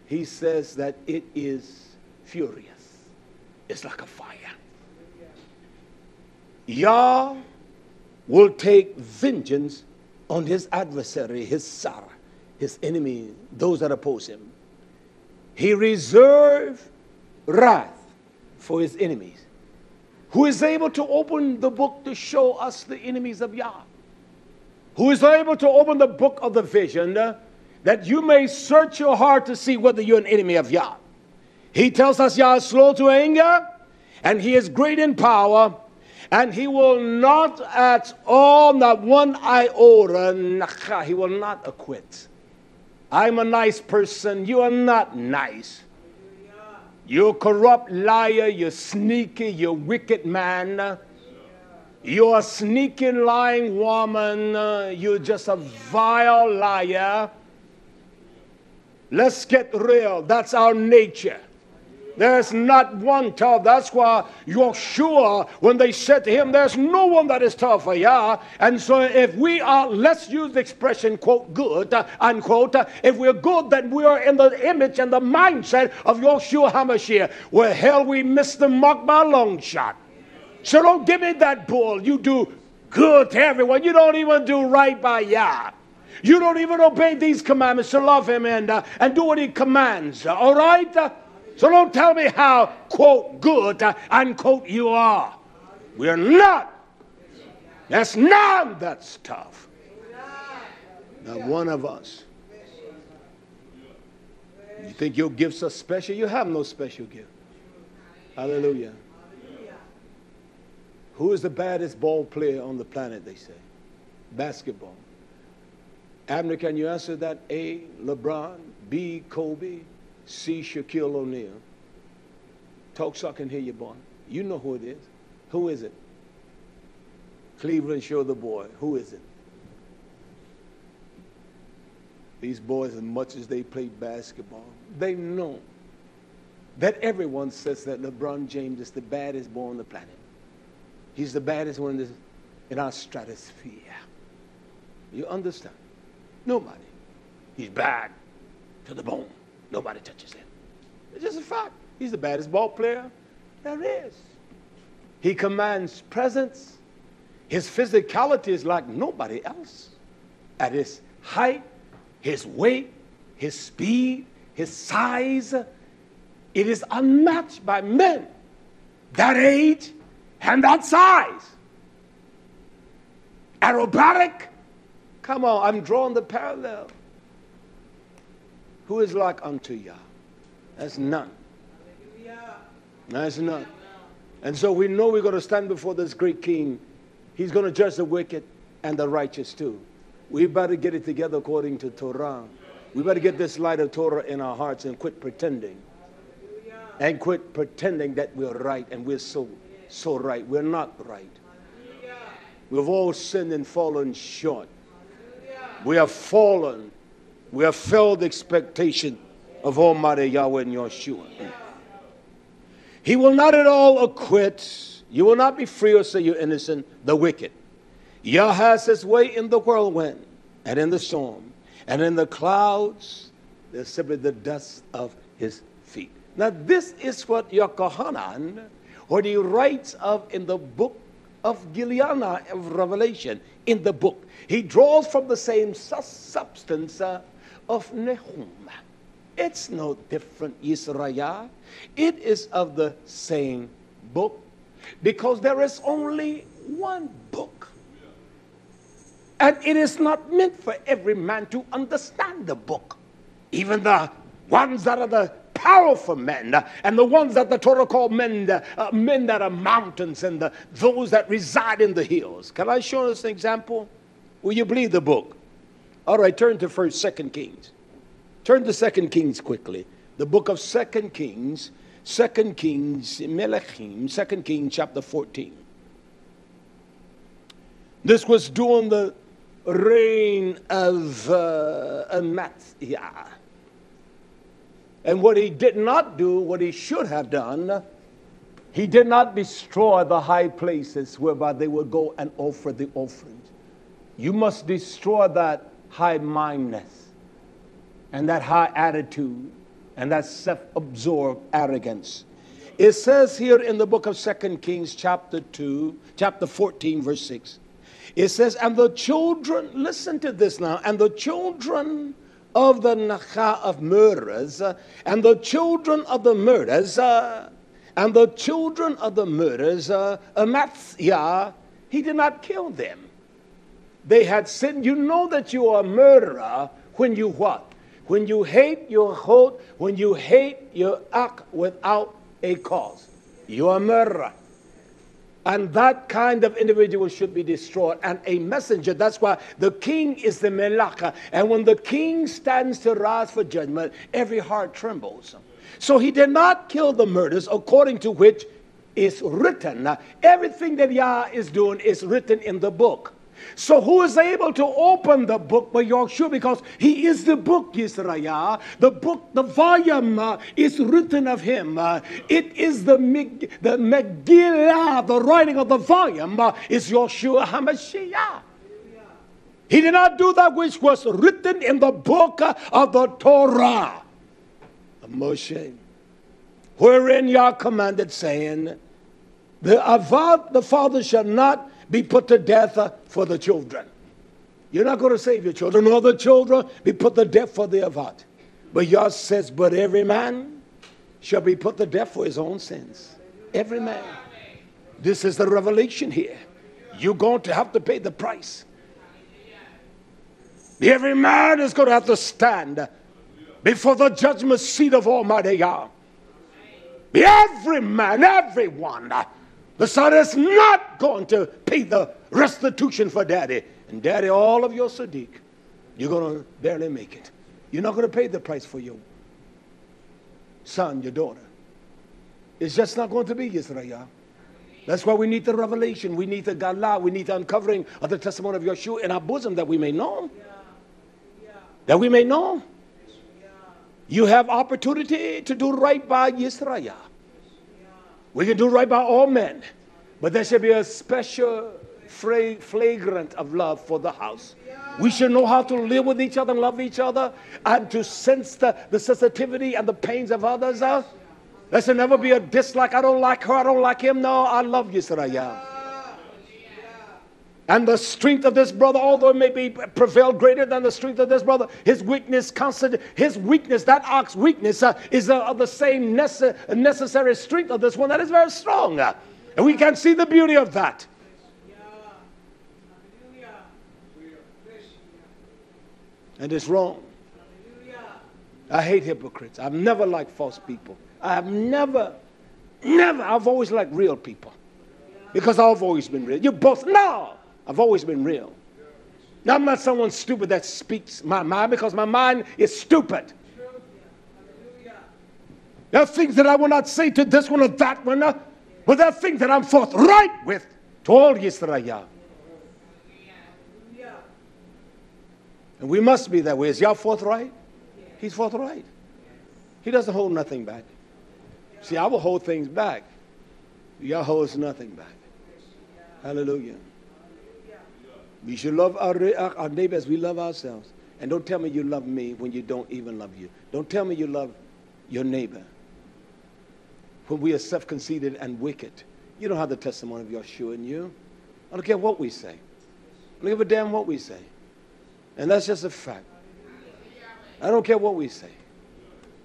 he says that it is furious. It's like a fire. Yah will take vengeance on his adversary, his Sarah, his enemy, those that oppose him. He reserved wrath for his enemies. Who is able to open the book to show us the enemies of Yah? Who is able to open the book of the vision uh, that you may search your heart to see whether you're an enemy of Yah? He tells us Yah is slow to anger and he is great in power and he will not at all, not one iota, he will not acquit. I'm a nice person, you are not nice. You're a corrupt liar, you're sneaky, you're wicked man. You're a sneaking, lying woman. You're just a vile liar. Let's get real. That's our nature. There's not one tov. That's why Yeshua, when they said to him, There's no one that is tov for Yah. And so if we are, let's use the expression, quote, good, uh, unquote, uh, if we're good, then we are in the image and the mindset of Yeshua HaMashiach. Well, hell, we missed the mark by a long shot. So don't give me that bull. You do good to everyone. You don't even do right by Yah. You don't even obey these commandments to love Him and, uh, and do what He commands. All right? So don't tell me how, quote, good, unquote, you are. We're not. That's none that's tov. Not one of us. You think your gifts are special? You have no special gift. Hallelujah. Who is the baddest ball player on the planet, they say? Basketball. Abner, can you answer that? A, LeBron. B, Kobe. C. Shaquille O'Neal. Talk so I can hear you, boy. You know who it is. Who is it? Cleveland, show the boy. Who is it? These boys, as much as they play basketball, they know that everyone says that LeBron James is the baddest boy on the planet. He's the baddest one in, this, in our stratosphere. You understand? Nobody. He's bad to the bone. Nobody touches him. It's just a fact. He's the baddest ball player there is. He commands presence. His physicality is like nobody else. At his height, his weight, his speed, his size, it is unmatched by men that age and that size. Aerobatic. Come on, I'm drawing the parallel. Who is like unto Yah? That's none. That's none. And so we know we're going to stand before this great king. He's going to judge the wicked and the righteous too. We better get it together according to Torah. We better get this light of Torah in our hearts and quit pretending. And quit pretending that we're right and we're so, so right. We're not right. We've all sinned and fallen short. We have fallen. We have failed the expectation of Almighty Yahweh and Yeshua. He will not at all acquit. You will not be free or say you're innocent, the wicked. Yah has his way in the whirlwind and in the storm and in the clouds. There's simply the dust of his feet. Now, this is what Yochanan, what he writes of in the book of Giliana of Revelation, in the book. He draws from the same substance uh, of Nahum. It's no different, Israel. It is of the same book because there is only one book. And it is not meant for every man to understand the book. Even the ones that are the powerful men uh, and the ones that the Torah called men, uh, uh, men that are mountains and the, those that reside in the hills. Can I show us an example? Will you believe the book? All right, turn to first, second Kings. Turn to second Kings quickly. The book of second Kings, second Kings, Melechim, second Kings chapter 14. This was during the reign of uh, Amaziah. And what he did not do, what he should have done, he did not destroy the high places whereby they would go and offer the offerings. You must destroy that high mindedness and that high attitude and that self absorbed arrogance. It says here in the book of Second Kings, chapter 2, chapter 14, verse 6. It says, And the children, listen to this now, and the children of the Nacha of murderers, uh, and the children of the murderers, uh, and the children of the murderers, uh, Amaziah, he did not kill them. They had sinned. You know that you are a murderer when you what? When you hate your hope, when you hate your act without a cause. You are a murderer. And that kind of individual should be destroyed. And a messenger, that's why the king is the melaka. And when the king stands to rise for judgment, every heart trembles. So he did not kill the murders according to which is written. Everything that Yah is doing is written in the book. So who is able to open the book but Yahshua because he is the book, Yisrael. The book, the volume uh, is written of him. Uh, it is the, the Megillah, the writing of the volume uh, is Yahshua HaMashiach. He did not do that which was written in the book of the Torah of Moshe, wherein Yah commanded, saying, The Avad, the father shall not be put to death uh, for the children. You're not going to save your children, or the children be put to death for their Avat. But Yah says, But every man shall be put to death for his own sins. Every man. This is the revelation here. You're going to have to pay the price. Every man is going to have to stand before the judgment seat of Almighty Yah. Every man, everyone the son is not going to pay the restitution for daddy. And daddy, all of your Sadiq, you're going to barely make it. You're not going to pay the price for your son, your daughter. It's just not going to be Israel. That's why we need the revelation. We need the Galah. We need the uncovering of the testimony of Yeshua in our bosom that we may know. That we may know. You have opportunity to do right by Israel. We can do right by all men, but there should be a special flagrant of love for the house. We should know how to live with each other and love each other and to sense the, the sensitivity and the pains of others. There should never be a dislike. I don't like her. I don't like him. No, I love you, Saraya. And the strength of this brother, although it may be prevail greater than the strength of this brother, his weakness, constant, his weakness, that ox weakness, uh, is uh, of the same nece- necessary strength of this one that is very strong. Uh, and we can see the beauty of that. And it's wrong. I hate hypocrites. I've never liked false people. I have never, never, I've always liked real people. Because I've always been real. You both, no! I've always been real. Now, I'm not someone stupid that speaks my mind because my mind is stupid. There are things that I will not say to this one or that one, uh, but there are things that I'm forthright with to all Israel. And we must be that way. Is y'all forthright? He's forthright. He doesn't hold nothing back. See, I will hold things back. Y'all holds nothing back. Hallelujah. We should love our, our neighbor as we love ourselves. And don't tell me you love me when you don't even love you. Don't tell me you love your neighbor when we are self conceited and wicked. You don't have the testimony of Yeshua in you. I don't care what we say. I don't give a damn what we say. And that's just a fact. I don't care what we say.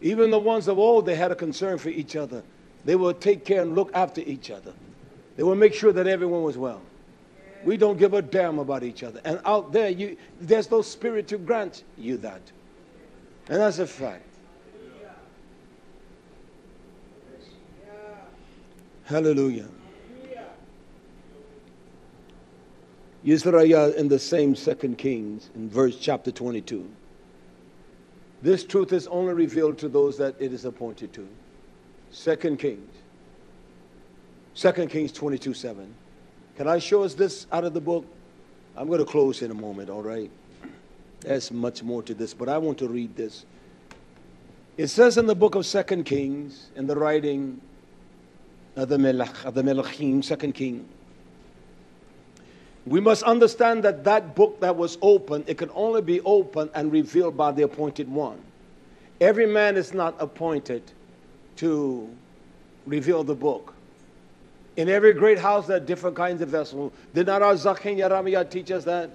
Even the ones of old, they had a concern for each other. They will take care and look after each other. They will make sure that everyone was well. We don't give a damn about each other. And out there, you, there's no spirit to grant you that. And that's a fact. Hallelujah. Yisrael in the same Second Kings in verse chapter 22. This truth is only revealed to those that it is appointed to. Second Kings. Second Kings 22 7. Can I show us this out of the book? I'm going to close in a moment, all right? There's much more to this, but I want to read this. It says in the book of Second Kings, in the writing of the Melech, of the Melechim, Second King, we must understand that that book that was open, it can only be opened and revealed by the appointed one. Every man is not appointed to reveal the book. In every great house, there are different kinds of vessels. Did not our Zakin Yaramiya teach us that?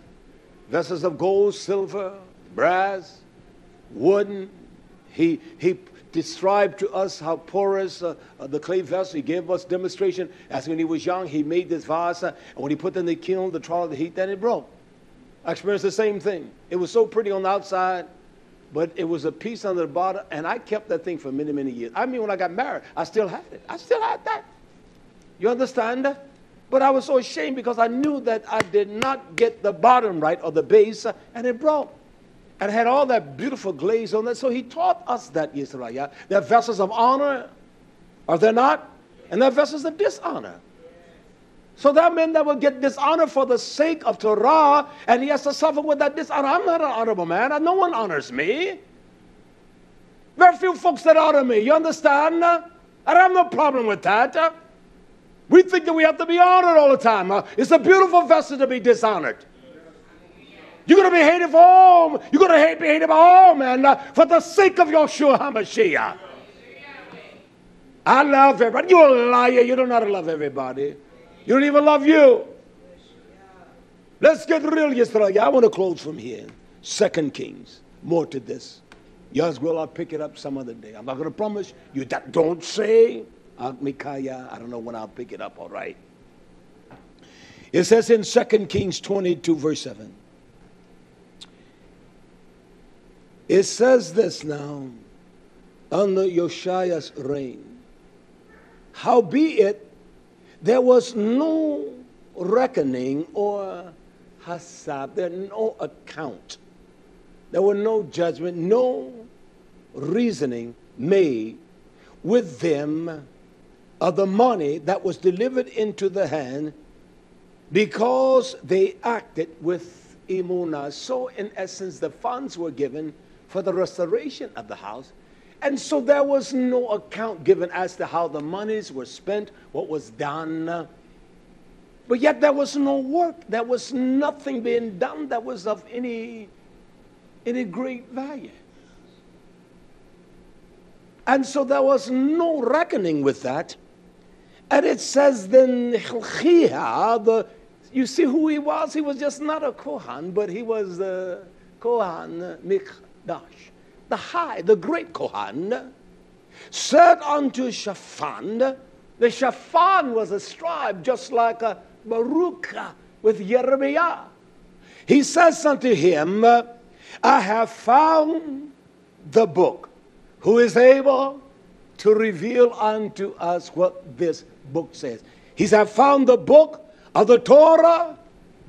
Vessels of gold, silver, brass, wooden. He, he described to us how porous uh, uh, the clay vessel. He gave us demonstration. As when he was young, he made this vase, uh, and when he put it in the kiln, the trial of the heat, then it broke. I experienced the same thing. It was so pretty on the outside, but it was a piece under the bottom, and I kept that thing for many, many years. I mean, when I got married, I still had it. I still had that. You understand? But I was so ashamed because I knew that I did not get the bottom right or the base, and it broke and had all that beautiful glaze on it. So he taught us that, Yisrael. They're vessels of honor, are they not? And they're vessels of dishonor. So that meant that will get dishonor for the sake of Torah, and he has to suffer with that dishonor. I'm not an honorable man. And no one honors me. Very few folks that honor me. You understand? I have no problem with that. We think that we have to be honored all the time. It's a beautiful vessel to be dishonored. You're going to be hated for all. You're going to hate, be hated by all men uh, for the sake of Yeshua HaMashiach. I love everybody. You're a liar. You don't know how to love everybody. You don't even love you. Let's get real, Yisrael. I want to close from here. Second Kings. More to this. Yes, well, I'll pick it up some other day. I'm not going to promise you that. Don't say, Mikaya. I don't know when I'll pick it up, all right? It says in Second Kings 22, verse 7. It says this now under Yoshia's reign. Howbeit, there was no reckoning or hasab, there no account. There were no judgment, no reasoning made with them of the money that was delivered into the hand because they acted with imuna. So, in essence, the funds were given for the restoration of the house. And so there was no account given as to how the monies were spent, what was done. But yet there was no work. There was nothing being done that was of any, any great value. And so there was no reckoning with that. And it says then, the, you see who he was? He was just not a Kohan, but he was the Kohan Mikdash, the high, the great Kohan, said unto Shaphan, the Shaphan was a scribe just like a Baruch with Jeremiah. He says unto him, I have found the book who is able to reveal unto us what this book says. He said, I found the book of the Torah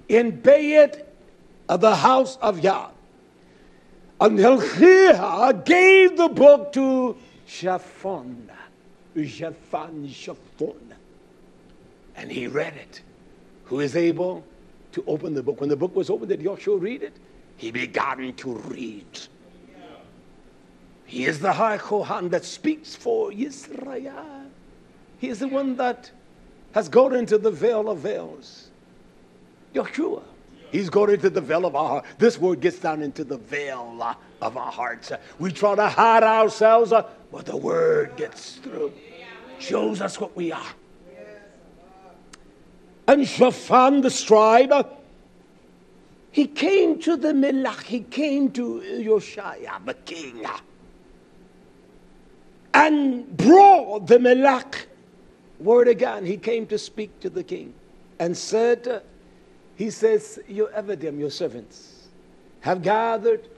in Beit of the house of Yah. And Hilkiah gave the book to Shaphan. Shaphan, Shaphan. And he read it. Who is able to open the book? When the book was opened, did Joshua read it? He began to read. He is the high Kohan that speaks for Israel. He is the one that has gone into the veil of veils. Yeshua. He's gone into the veil of our heart. This word gets down into the veil of our hearts. We try to hide ourselves, but the word gets through, shows us what we are. And Shaphan the scribe, he came to the Melach, he came to Yoshiah, the king, and brought the Melach word again. He came to speak to the king and said, he says, Your Evadim, your servants, have gathered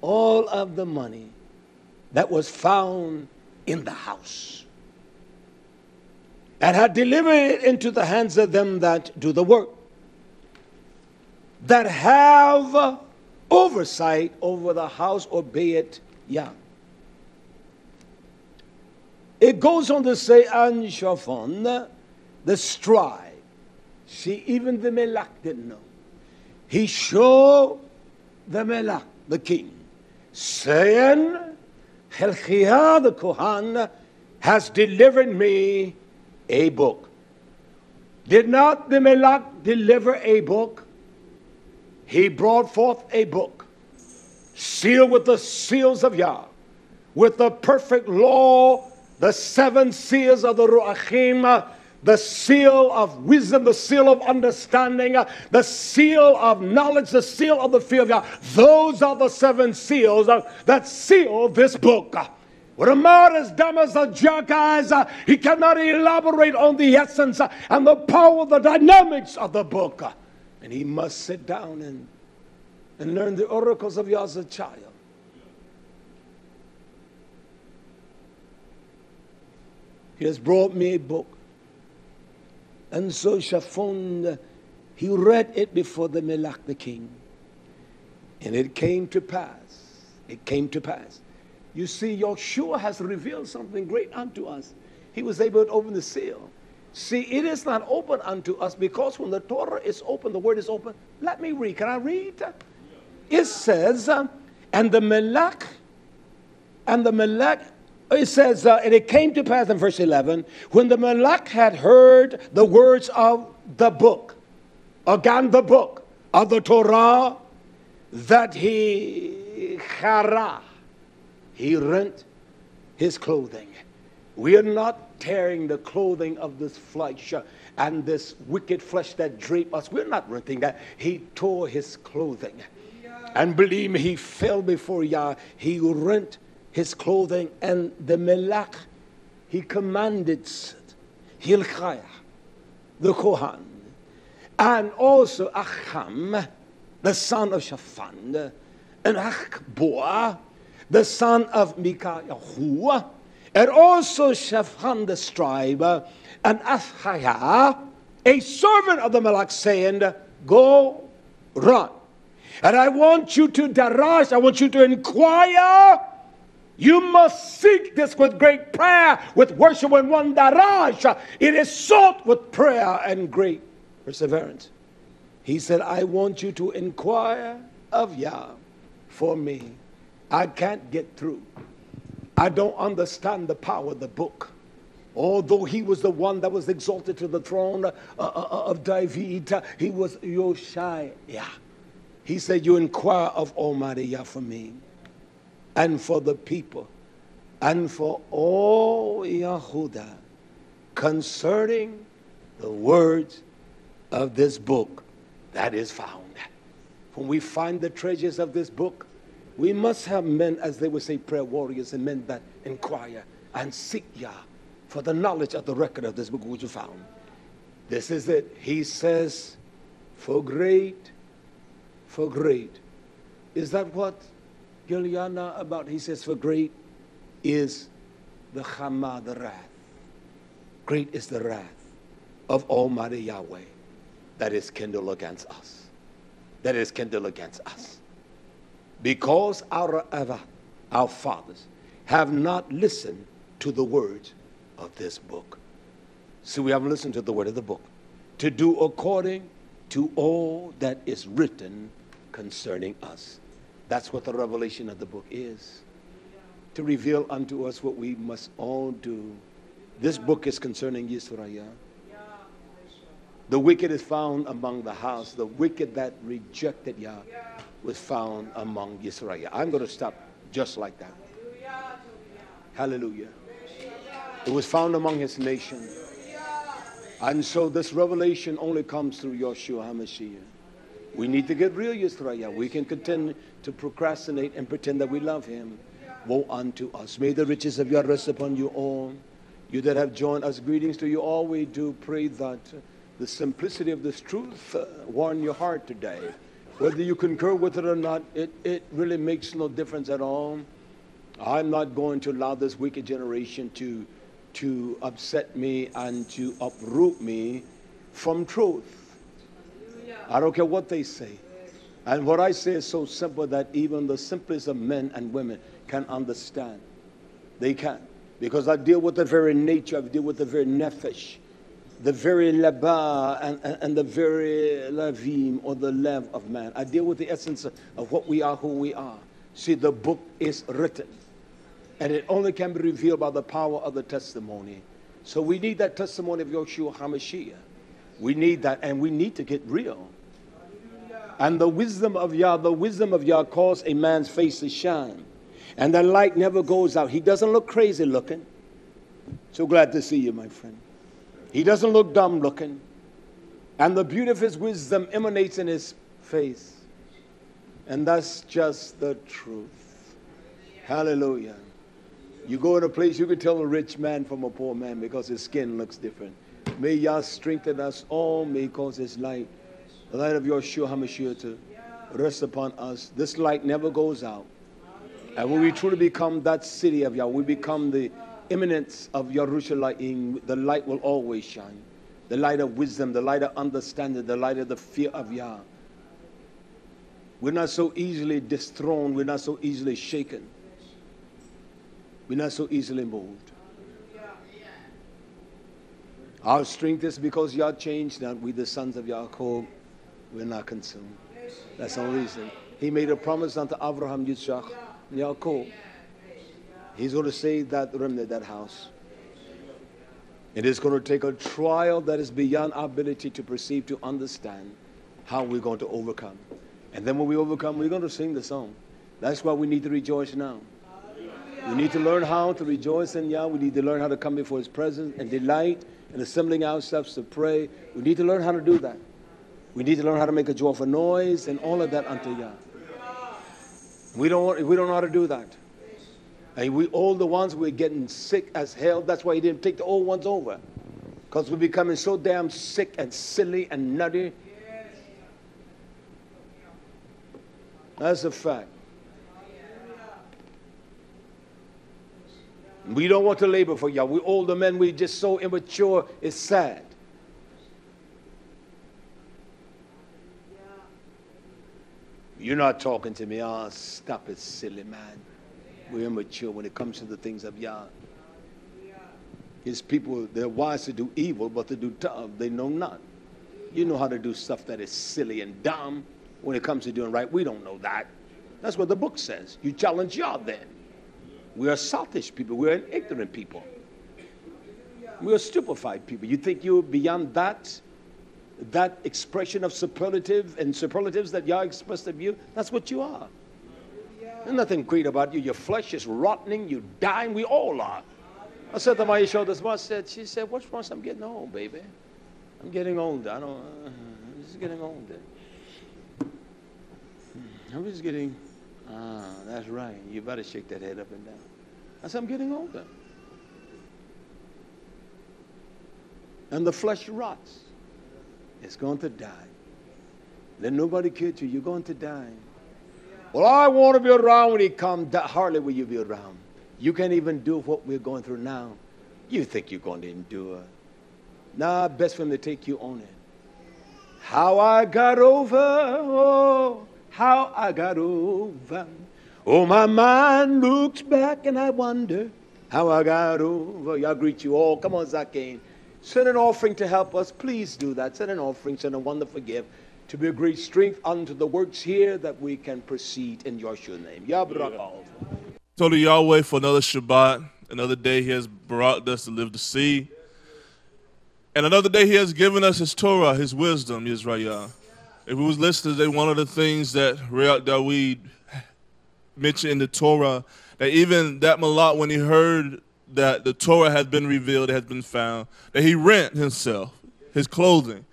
all of the money that was found in the house and had delivered it into the hands of them that do the work, that have oversight over the house, or be it young. It goes on to say, An Shaphan, the scribe, See, even the Melach didn't know. He showed the Melach, the king, saying, Hilkiah the Kohan has delivered me a book. Did not the Melach deliver a book? He brought forth a book, sealed with the seals of Yah, with the perfect law, the seven seals of the Ruachim, the seal of wisdom, the seal of understanding, uh, the seal of knowledge, the seal of the fear of God. Those are the seven seals uh, that seal this book. Man as dumb as a jackass, uh, he cannot elaborate on the essence uh, and the power, the dynamics of the book. Uh, and he must sit down and, and learn the oracles of Yah child. He has brought me a book and so Shaphan, he read it before the Melach, the king. And it came to pass. It came to pass. You see, Yeshua has revealed something great unto us. He was able to open the seal. See, it is not open unto us because when the Torah is open, the word is open. Let me read. Can I read? It says, and the Melach, and the Melach it says, uh, and it came to pass in verse 11, when the Malak had heard the words of the book, again the book of the Torah, that he chara, he rent his clothing. We are not tearing the clothing of this flesh uh, and this wicked flesh that drape us. We're not renting that. He tore his clothing. And believe me, he fell before Yah. He rent his clothing, and the Melach, he commanded Hilkiah, the Kohan, and also Acham, the son of Shaphan, and Achbor, the son of Micaiah, and also Shaphan the scribe, and Athaiah, a servant of the Melach, saying, Go run. And I want you to darash, I want you to inquire you must seek this with great prayer, with worship and one daraj. It is sought with prayer and great perseverance. He said, I want you to inquire of Yah for me. I can't get through. I don't understand the power of the book. Although he was the one that was exalted to the throne uh, uh, uh of David, he was Yoshai. He said, You inquire of Almighty Yah for me and for the people and for all Yahudah concerning the words of this book that is found. When we find the treasures of this book, we must have men, as they would say, prayer warriors and men that inquire and seek Yah for the knowledge of the record of this book which we found. This is it. He says, for great, for great. Is that what Giuliana about, he says, for great is the Chama, the wrath. Great is the wrath of Almighty Yahweh that is kindled against us. that is kindled against us. Because our, our fathers have not listened to the words of this book. So we haven't listened to the word of the book. To do according to all that is written concerning us. That's what the revelation of the book is. To reveal unto us what we must all do. This book is concerning Israel. The wicked is found among the house. The wicked that rejected Yah was found among Israel. I'm going to stop just like that. Hallelujah. It was found among his nation. And so this revelation only comes through Yeshua HaMashiach. We need to get real, Yisrael. We can continue to procrastinate and pretend that we love him. Woe unto us. May the riches of Yah rest upon you all. You that have joined us, greetings to you all. We do pray that the simplicity of this truth uh, warm your heart today. Whether you concur with it or not, it, it really makes no difference at all. I'm not going to allow this wicked generation to, to upset me and to uproot me from truth. I don't care what they say. And what I say is so simple that even the simplest of men and women can understand. They can. Because I deal with the very nature, I deal with the very nefesh, the very laba, and, and, and the very lavim, or the lev of man. I deal with the essence of, of what we are, who we are. See, the book is written. And it only can be revealed by the power of the testimony. So we need that testimony of Yeshua HaMashiach. We need that, and we need to get real. And the wisdom of Yah, the wisdom of Yah causes a man's face to shine. And the light never goes out. He doesn't look crazy looking. So glad to see you, my friend. He doesn't look dumb looking. And the beauty of his wisdom emanates in his face. And that's just the truth. Hallelujah. You go in a place, you can tell a rich man from a poor man because his skin looks different. May Yah strengthen us all. May cause His light, the light of Yeshua HaMashiach to rest upon us. This light never goes out. And when we truly become that city of Yah, we become the eminence of Yerushalayim, the light will always shine. The light of wisdom, the light of understanding, the light of the fear of Yah. We're not so easily dethroned. We're not so easily shaken. We're not so easily moved. Our strength is because Yah changed that we, the sons of Yaakov, we're not consumed. That's the only reason. He made a promise unto Abraham, Yitzchak, and Yaakov. He's going to save that remnant, that house. It is going to take a trial that is beyond our ability to perceive, to understand how we're going to overcome. And then when we overcome, we're going to sing the song. That's why we need to rejoice now. We need to learn how to rejoice in Yah. We need to learn how to come before His presence and delight and assembling ourselves to pray. We need to learn how to do that. We need to learn how to make a joyful noise and all of that unto Yah. We don't, we don't know how to do that. And we all the ones we're getting sick as hell. That's why he didn't take the old ones over. Because we're becoming so damn sick and silly and nutty. That's a fact. We don't want to labor for y'all. We older men, we just so immature, it's sad. You're not talking to me. Oh, stop it, silly man. We're immature when it comes to the things of Yah. His people, they're wise to do evil, but to do tov, they know not. You know how to do stuff that is silly and dumb when it comes to doing right. We don't know that. That's what the book says. You challenge Yah then. We are selfish people. We're an ignorant people. We are stupefied people. You think you're beyond that? That expression of superlative and superlatives that Yah expressed of you? That's what you are. There's nothing great about you. Your flesh is rotting. You're dying. We all are. I said to my show this morning, said, she said, what's wrong? I'm getting old, baby. I'm getting older. I don't, uh, I'm just getting older. I'm just getting Ah, that's right. You better shake that head up and down. I said, I'm getting older. And the flesh rots. It's going to die. Let nobody kid you. You're going to die. Well, I want to be around when he comes. Hardly will you be around. You can't even do what we're going through now. You think you're going to endure. Nah, best for him to take you on it. How I got over, oh, how I got over. Oh, my mind looks back and I wonder how I got over. Y'all greet you all. Come on, Zaken. Send an offering to help us. Please do that. Send an offering, send a wonderful gift to be a great strength unto the works here that we can proceed in Yahshua's name. Yabrakal. Told Yahweh for another Shabbat, another day He has brought us to live to see. And another day He has given us His Torah, His wisdom, Yisrael. If we was listening today, one of the things that Riyad Dawid mentioned in the Torah, that even that Malak, when he heard that the Torah has been revealed, it had been found, that he rent himself, his clothing.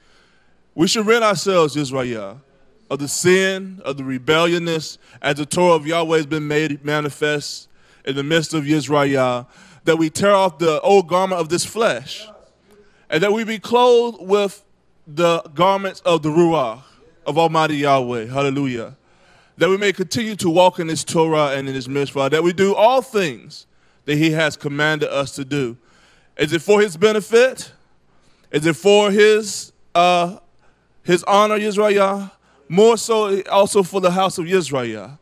We should rent ourselves, Israel, of the sin, of the rebelliousness, as the Torah of Yahweh has been made manifest in the midst of Israel, that we tear off the old garment of this flesh, and that we be clothed with the garments of the Ruach of Almighty Yahweh. Hallelujah. That we may continue to walk in His Torah and in His mitzvah, that we do all things that He has commanded us to do. Is it for His benefit? Is it for His uh, His honor, Israel? More so, also for the house of Israel.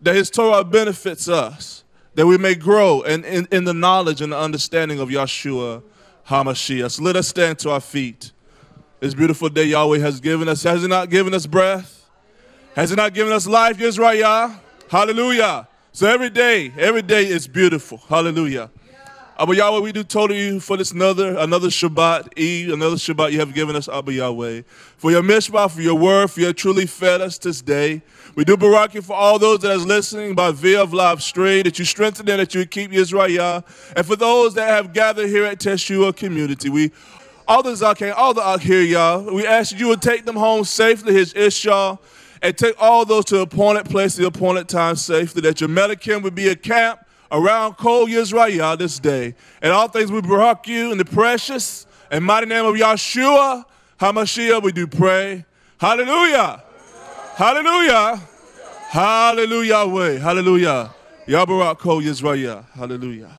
That His Torah benefits us, that we may grow in, in, in the knowledge and the understanding of Yahshua HaMashiach. So let us stand to our feet. This beautiful day Yahweh has given us. Has He not given us breath? Has He not given us life, Israel? Hallelujah. So every day, every day is beautiful. Hallelujah. Abba Yahweh, we do total you for this another another Shabbat, Eve, another Shabbat you have given us, Abba Yahweh. For your mishpah, for your word, for you have truly fed us this day. We do barak you for all those that is listening by via of live stream, that you strengthen them, that you keep Israel. And for those that have gathered here at Tshuwah community, we all the Zaken, all the out here, y'all, we ask that you would take them home safely, his Ishah, and take all those to the appointed place, the appointed time safely, that your Medicaid would be a camp around Kol Yisrael this day. And all things we brought you in the precious and mighty name of Yahshua HaMashiach, we do pray. Hallelujah. Hallelujah. Hallelujah. Way. Hallelujah. Yabarak Kol Yisrael. Hallelujah.